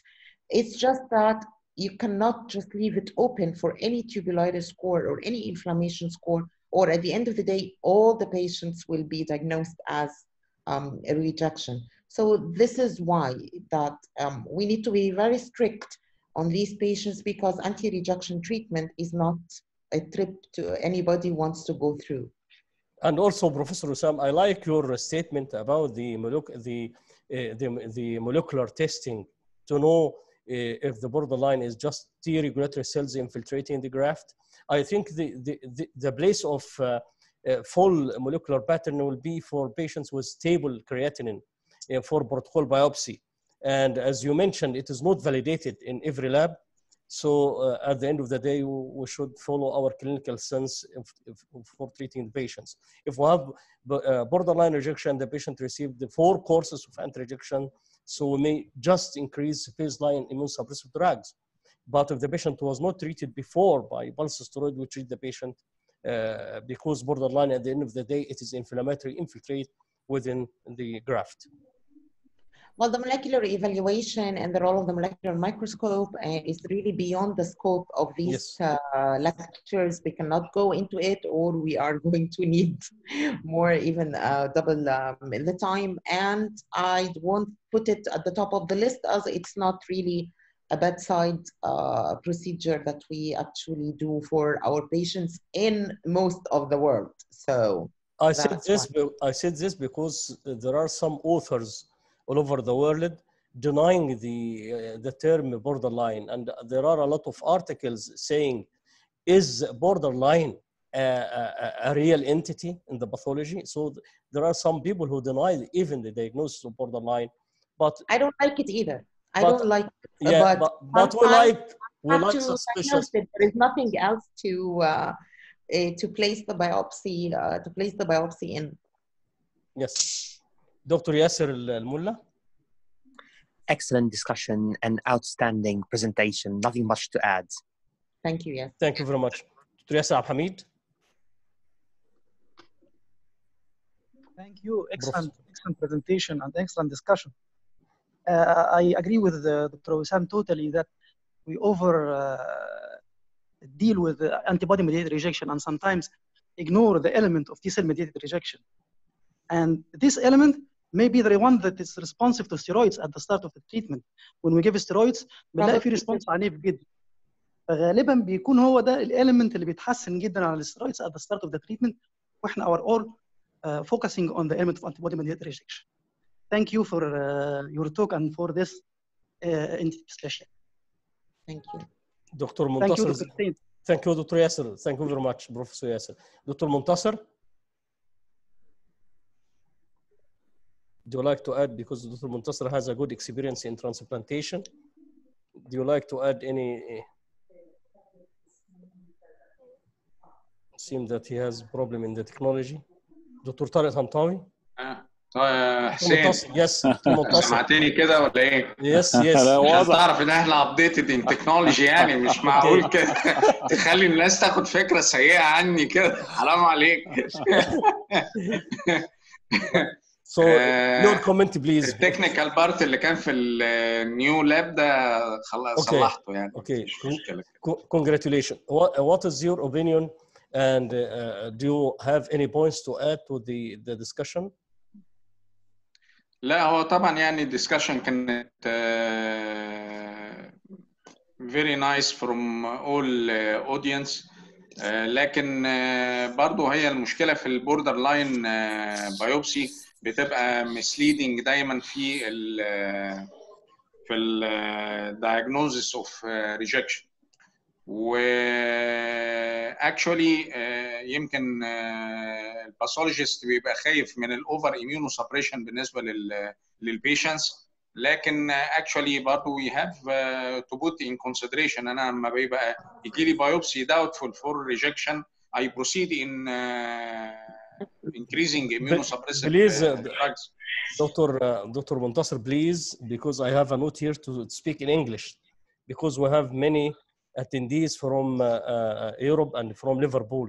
It's just that you cannot just leave it open for any tubulitis score or any inflammation score, or at the end of the day, all the patients will be diagnosed as um, rejection. So this is why that um, we need to be very strict on these patients because anti-rejection treatment is not a trip to anybody wants to go through. And also, Professor Wesam, I like your statement about the, the, uh, the, the molecular testing to know uh, if the borderline is just T regulatory cells infiltrating the graft. I think the, the, the, the place of uh, full molecular pattern will be for patients with stable creatinine uh, for protocol biopsy. And as you mentioned, it is not validated in every lab. So uh, at the end of the day, we should follow our clinical sense if, if, for treating the patients. If we have uh, borderline rejection, the patient received the four courses of anti-rejection, so we may just increase baseline immunosuppressive drugs. But if the patient was not treated before by pulse steroid, we treat the patient uh, because borderline at the end of the day, it is inflammatory infiltrate within the graft. Well, the molecular evaluation and the role of the molecular microscope uh, is really beyond the scope of these Yes. uh, lectures. We cannot go into it, or we are going to need more, even uh, double um, the time. And I won't put it at the top of the list as it's not really a bedside uh, procedure that we actually do for our patients in most of the world. So, I said this. I said this because there are some authors all over the world denying the uh, the term borderline, and there are a lot of articles saying, "Is borderline a, a, a real entity in the pathology?" So th- there are some people who deny even the diagnosis of borderline, but I don't like it either. I But- don't like yeah, but but, but we like we have like to suspicious. There is nothing else to uh, uh, to place the biopsy uh, to place the biopsy in. Yes, Dr. Yasser Al Mulla. Excellent discussion and outstanding presentation. Nothing much to add. Thank you. Yes. Thank you very much. Dr. Yasser Al Hamid. Thank you. Excellent, excellent presentation and excellent discussion. Uh, I agree with uh, Dr. Wissam totally that we over uh, deal with the antibody-mediated rejection and sometimes ignore the element of T-cell mediated rejection. And this element may be the one that is responsive to steroids at the start of the treatment. When we give steroids بنلاقي في Probably. response عنيف جدا. فغالبا بيكون هو ده الاليمنت اللي بيتحسن جدا على الستيرويدز at the start of the treatment واحنا our all uh, focusing on the element of antibody mediated rejection. Thank you for uh, your talk and for this uh, in discussion. Thank you. Dr. Thank you, Dr. Thank you, Dr. Yasser. Thank you very much, Professor Yasser. Dr. Muntasir. Do you like to add because Dr. Muntasir has a good experience in transplantation? Do you like to add any? Seems that he has problem in the technology. Dr. Tariq Tantawi. آه. آه، حسين. Muntasir. سمعتني كده ولا إيه؟ Yes, yes. لا عشان تعرف ان إحنا ابديتد ان تكنولوجي يعني مش معقول كده تخلي الناس تاخد فكرة سيئة عني كده حرام عليك So آه، your comment please. التكنيكال بارت اللي كان في النيو لاب ده خلاص Okay. صلحته يعني Okay. مش مشكلة Co- Congratulations. What, what is your opinion and uh, do you have any points to add to the, the discussion? لا هو طبعا يعني الدسكشن كانت فيري نايس فروم اول اودينس لكن آه، برضو هي المشكلة في البوردر لاين بايوبسي بتبقى مسليدنج دايما في الـ آه، في الدايجنوزس اوف ريجكشن آه، rejection و actually آه، يمكن الباثولوجيست بيبقى خايف من الاوفر اميونو سبريشن بالنسبه لل للبيشنتس لكن actually برضه we have uh, to put in consideration انا لما بيبقى يجي لي بايوبسي doubtful for rejection I proceed in uh, increasing immunosuppressive Please, uh, uh, drugs. Dr. Uh, Dr. Montasser, please, because I have a note here to speak in English, because we have many attendees from uh, uh, Europe and from Liverpool.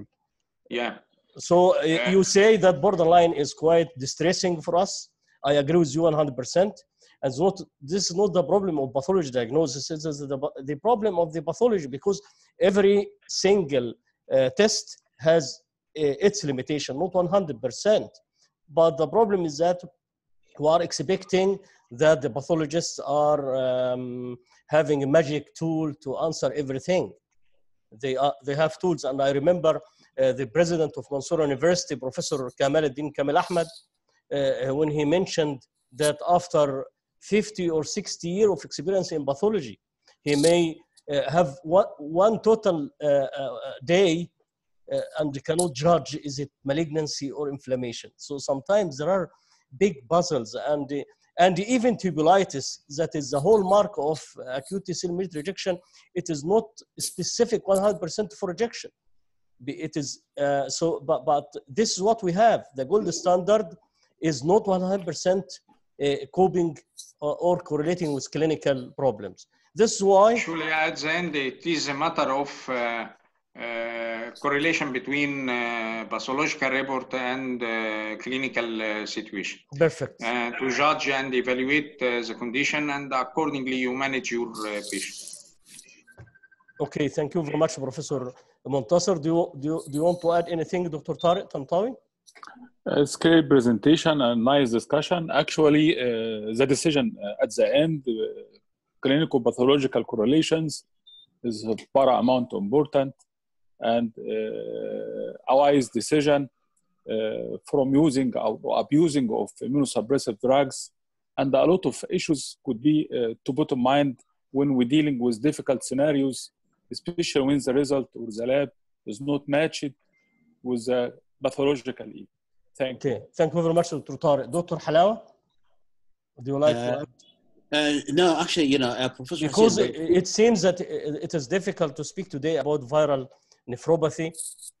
Yeah. So uh, Yeah. you say that borderline is quite distressing for us. I agree with you 100%. And not, this is not the problem of pathology diagnosis. This is the, the problem of the pathology because every single uh, test has uh, its limitation, not 100%. But the problem is that we are expecting that the pathologists are um, having a magic tool to answer everything. They, are, they have tools. And I remember uh, the president of Mansour University, Professor Kamal Eddin Kamel Ahmed, uh, when he mentioned that after 50 or 60 years of experience in pathology, he may uh, have one, one total uh, uh, day uh, and cannot judge is it malignancy or inflammation. So sometimes there are big puzzles and and even tubulitis that is the hallmark of acute T-cell mediated rejection. It is not specific 100% for rejection. It is uh, so, but but this is what we have. The gold standard is not 100% uh, coping or, or correlating with clinical problems. This is why Actually, at the end, it is a matter of uh, uh, correlation between uh, pathological report and uh, clinical uh, situation. perfect. Uh, to judge and evaluate uh, the condition, and accordingly, you manage your uh, patient. Okay, thank you very much, Professor Montasser. Do you, do you, do you want to add anything, Dr. Tariq Tantawi? It's great presentation and nice discussion. Actually, uh, the decision uh, at the end, uh, clinical pathological correlations is of paramount important and uh, a decision uh, from using or abusing of immunosuppressive drugs and a lot of issues could be uh, to put in mind when we're dealing with difficult scenarios, especially when the result or the lab is not matched with the pathological event. Thank you. Okay, thank you very much, Dr. Tariq. Dr. Halawa, do you like Uh, add? Uh, no, actually, you know, uh, Professor Because Hussein, it, it seems that it it is difficult to speak today about viral nephropathy,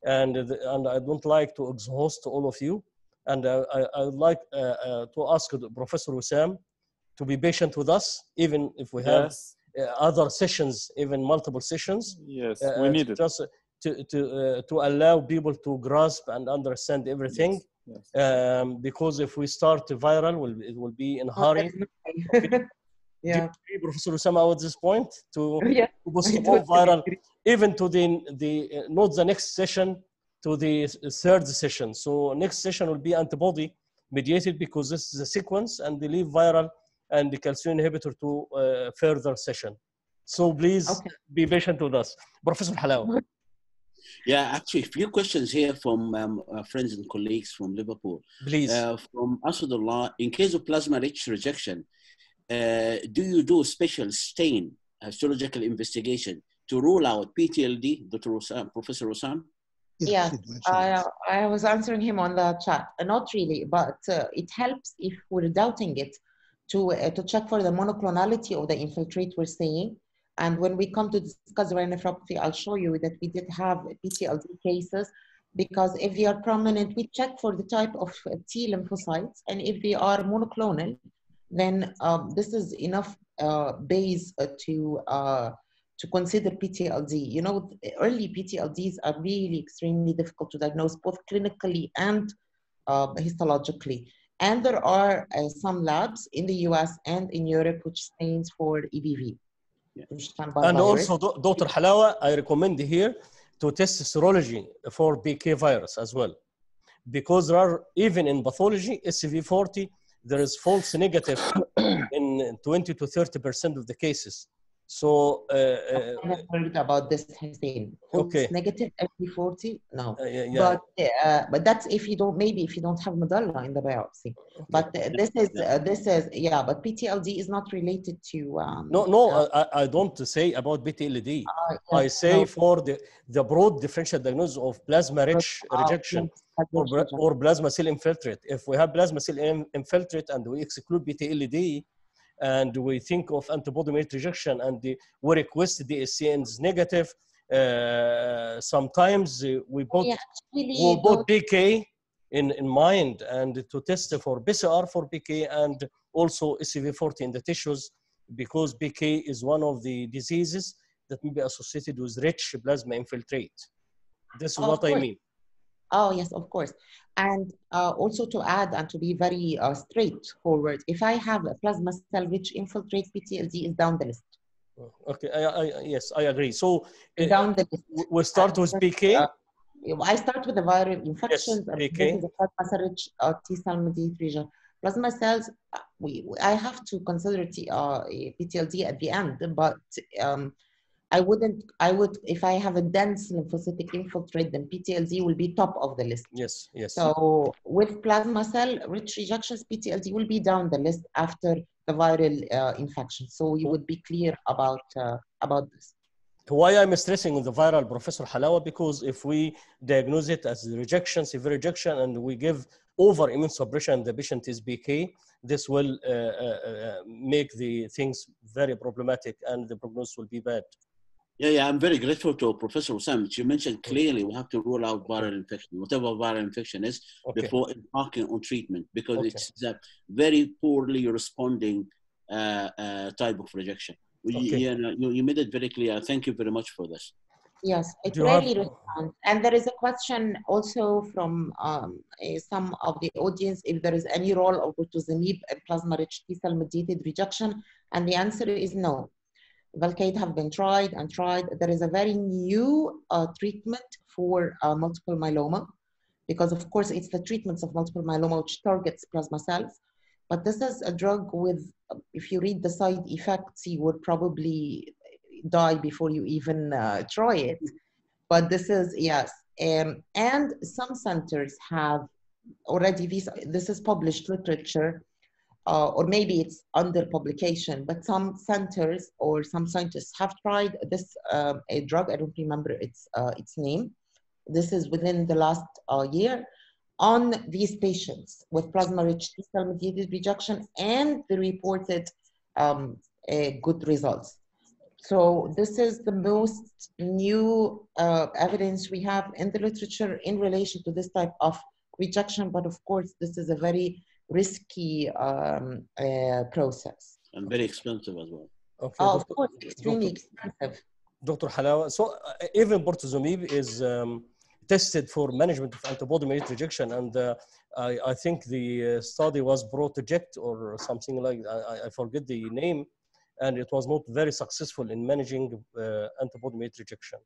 and, the- and I don't like to exhaust all of you. And uh, I, I would like uh, uh, to ask Professor Wesam to be patient with us, even if we have Yes, uh, other sessions, even multiple sessions. yes, uh, we need it. just to to uh, to allow people to grasp and understand everything. Yes. Um, because if we start viral, will it will be in hurry. Do yeah. you agree, Professor Osama, at this point to, Yeah. to post I all viral, even to the the uh, not the next session, to the third session. So next session will be antibody mediated because this is a sequence, and they leave viral and the calcineurin inhibitor to uh, further session. So please Okay. be patient with us, Professor Halawa. yeah, actually, a few questions here from um, uh, friends and colleagues from Liverpool. Please. Uh, from Asadullah, in case of plasma-rich rejection, uh, do you do special stain histological investigation to rule out PTLD, Dr. Osam, Professor Osam? Yes, Yeah, I. I was answering him on the chat. Uh, Not really, but uh, it helps if we're doubting it to uh, to check for the monoclonality of the infiltrate we're seeing. And when we come to discuss rare nephropathy, I'll show you that we did have PTLD cases because if they are prominent, we check for the type of uh, T lymphocytes. And if they are monoclonal, then um, this is enough uh, base uh, to uh, to consider PTLD. You know, early PTLDs are really extremely difficult to diagnose, both clinically and uh, histologically. And there are uh, some labs in the US and in Europe which stains for EBV. Epstein-Barr And also, Dr. Halawa, I recommend here to test serology for BK virus as well. Because there are, even in pathology, SV40, there is false negative in 20 to 30% of the cases. So, uh, uh, I heard about this, Hussein. False Okay. Negative FP40? No. uh, yeah, yeah. But uh, but that's if you don't maybe if you don't have medulla in the biopsy. But uh, this is uh, this is yeah. But PTLD is not related to. Um, no, no, uh, I, I don't say about PTLD. uh, I say no, for the, the broad differential diagnosis of plasma-rich uh, rejection uh, or, or plasma cell infiltrate. If we have plasma cell infiltrate and we exclude PTLD and we think of antibody mediated rejection and the, we request the SCN is negative, uh, sometimes uh, we put, yeah, we put those- BK in, in mind and to test for PCR for BK and also SV40 in the tissues because BK is one of the diseases that may be associated with rich plasma infiltrate. This is Of what I mean. Oh, yes, of course. And uh, also to add and to be very uh, straightforward, if I have a plasma cell which infiltrates PTLD is down the list. Okay, I, I, yes, I agree. So uh, Down the list. we- we start with BK. Uh, I start with the viral infections. and BK. This is a plasma cell rich uh, T cell mediated region. Plasma cells, uh, we, I have to consider T, uh, PTLD at the end, but um, I wouldn't, I would, if I have a dense lymphocytic infiltrate, then PTLD will be top of the list. Yes, yes. So with plasma cell rich rejections, PTLD will be down the list after the viral uh, infection. So you would be clear about uh, about this. Why I'm stressing on the viral, Professor Halawa, because if we diagnose it as rejection, severe rejection, and we give over immune suppression, the patient is BK, this will uh, uh, uh, make the things very problematic and the prognosis will be bad. Yeah, yeah, I'm very grateful to Professor Osam. You mentioned clearly we have to rule out viral infection, whatever viral infection is, Okay. before embarking on treatment because Okay. it's a very poorly responding uh, uh, type of rejection. You, Okay. you, know, you, you made it very clear. Thank you very much for this. Yes, it really you have- responds. And there is a question also from um, some of the audience if there is any role of bortezomib in plasma-rich T-cell mediated rejection, and the answer is no. Velcade have been tried and tried. There is a very new uh, treatment for uh, multiple myeloma, because of course it's the treatments of multiple myeloma which targets plasma cells. But this is a drug with, if you read the side effects, you would probably die before you even uh, try it. But this is, yes. Um, and some centers have already, these, this is published literature, uh, or maybe it's under publication, but some centers or some scientists have tried this um, a drug, I don't remember its, uh, its name. This is within the last uh, year on these patients with plasma-rich T-cell mediated rejection and the reported um, uh, good results. So this is the most new uh, evidence we have in the literature in relation to this type of rejection. But of course, this is a very risky um, uh, process. And very expensive as well. Okay, Oh, of course, extremely Dr. expensive. Dr. Halawa, so uh, even bortezomib is um, tested for management of antibody-mediated rejection, and uh, I, I think the uh, study was Borteject or something like I, I- I forget the name, and it was not very successful in managing uh, antibody-mediated rejection.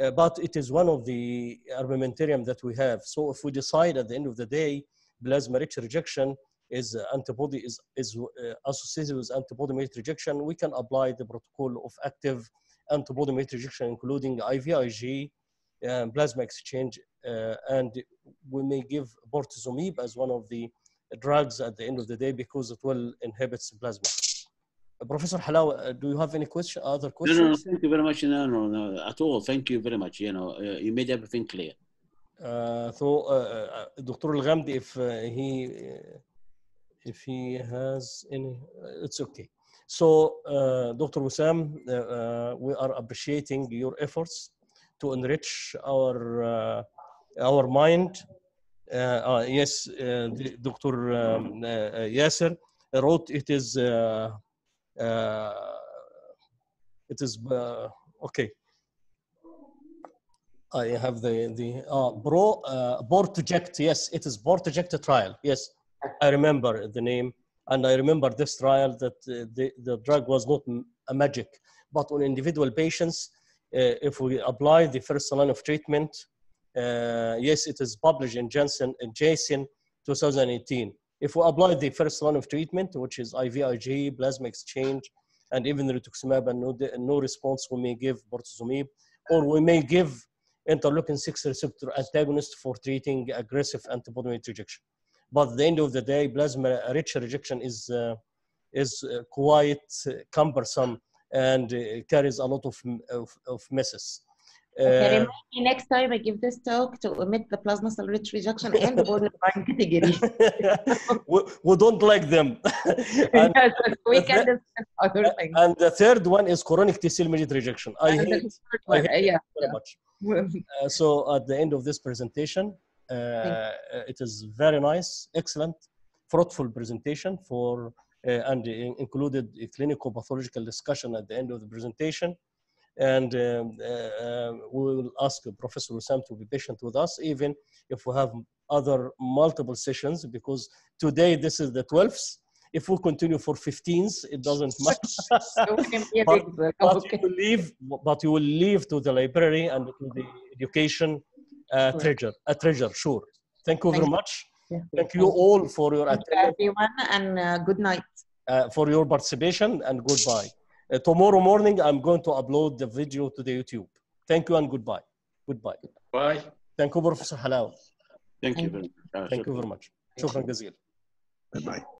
Uh, but it is one of the armamentarium that we have. So if we decide at the end of the day, plasma-rich rejection is uh, antibody is, is uh, associated with antibody-mediated rejection, we can apply the protocol of active antibody-mediated rejection, including IVIG, um, plasma exchange, uh, and we may give bortezomib as one of the drugs at the end of the day because it will inhibit plasma. Uh, Professor Halawa, do you have any question, other questions? No, no, no, thank you very much. No, no, no, at all. Thank you very much. You know, uh, you made everything clear. Uh, so, uh, Dr. Al-Ghamdi, if uh, he if he has any, it's okay. So, uh, Dr. Wesam, we are appreciating your efforts to enrich our our mind. Uh, uh, yes, Dr. Um, Yasser wrote it is it is okay. I have the the uh, bro uh. Yes, it is Borteject trial. Yes, I remember the name, and I remember this trial that uh, the the drug was not a magic, but on individual patients, uh, if we apply the first line of treatment, uh, yes, it is published in Janssen in JASN 2018. If we apply the first line of treatment, which is IVIG, plasma exchange, and even rituximab and no, no response, we may give bortezomib, or we may give interleukin 6 receptor antagonist for treating aggressive antibody rejection. But at the end of the day, plasma rich rejection is, uh, is uh, quite uh, cumbersome and uh, carries a lot of, of, of messes. Okay, remind me next time I give this talk to omit the plasma cell rich rejection and the borderline category. we, we don't like them. and, Yes, we the can discuss other things. and the third one is chronic T cell mediated rejection. I And hate, I hate yeah, it very yeah. much. Uh, so at the end of this presentation, uh, it is very nice, excellent, fruitful presentation for uh, and included a clinical pathological discussion at the end of the presentation. And um, uh, uh, we will ask Professor Sam to be patient with us, even if we have other multiple sessions, because today this is the 12th If we continue for 15s, it doesn't matter. So we can be a but, big- but okay. you will leave, but you will leave to the library and to the education uh, Sure. treasure, a treasure, sure. Thank you very Thank you. much. Yeah. Thank you all for your Thank you, attendance, everyone, and uh, good night. uh, for your participation, and goodbye. Uh, tomorrow morning, I'm going to upload the video to the YouTube. Thank you and goodbye. Goodbye. Bye. Thank you, Professor Halawa. Thank you very much. Uh, Thank you shukran. very much. شكرا جزيلا. Bye-bye.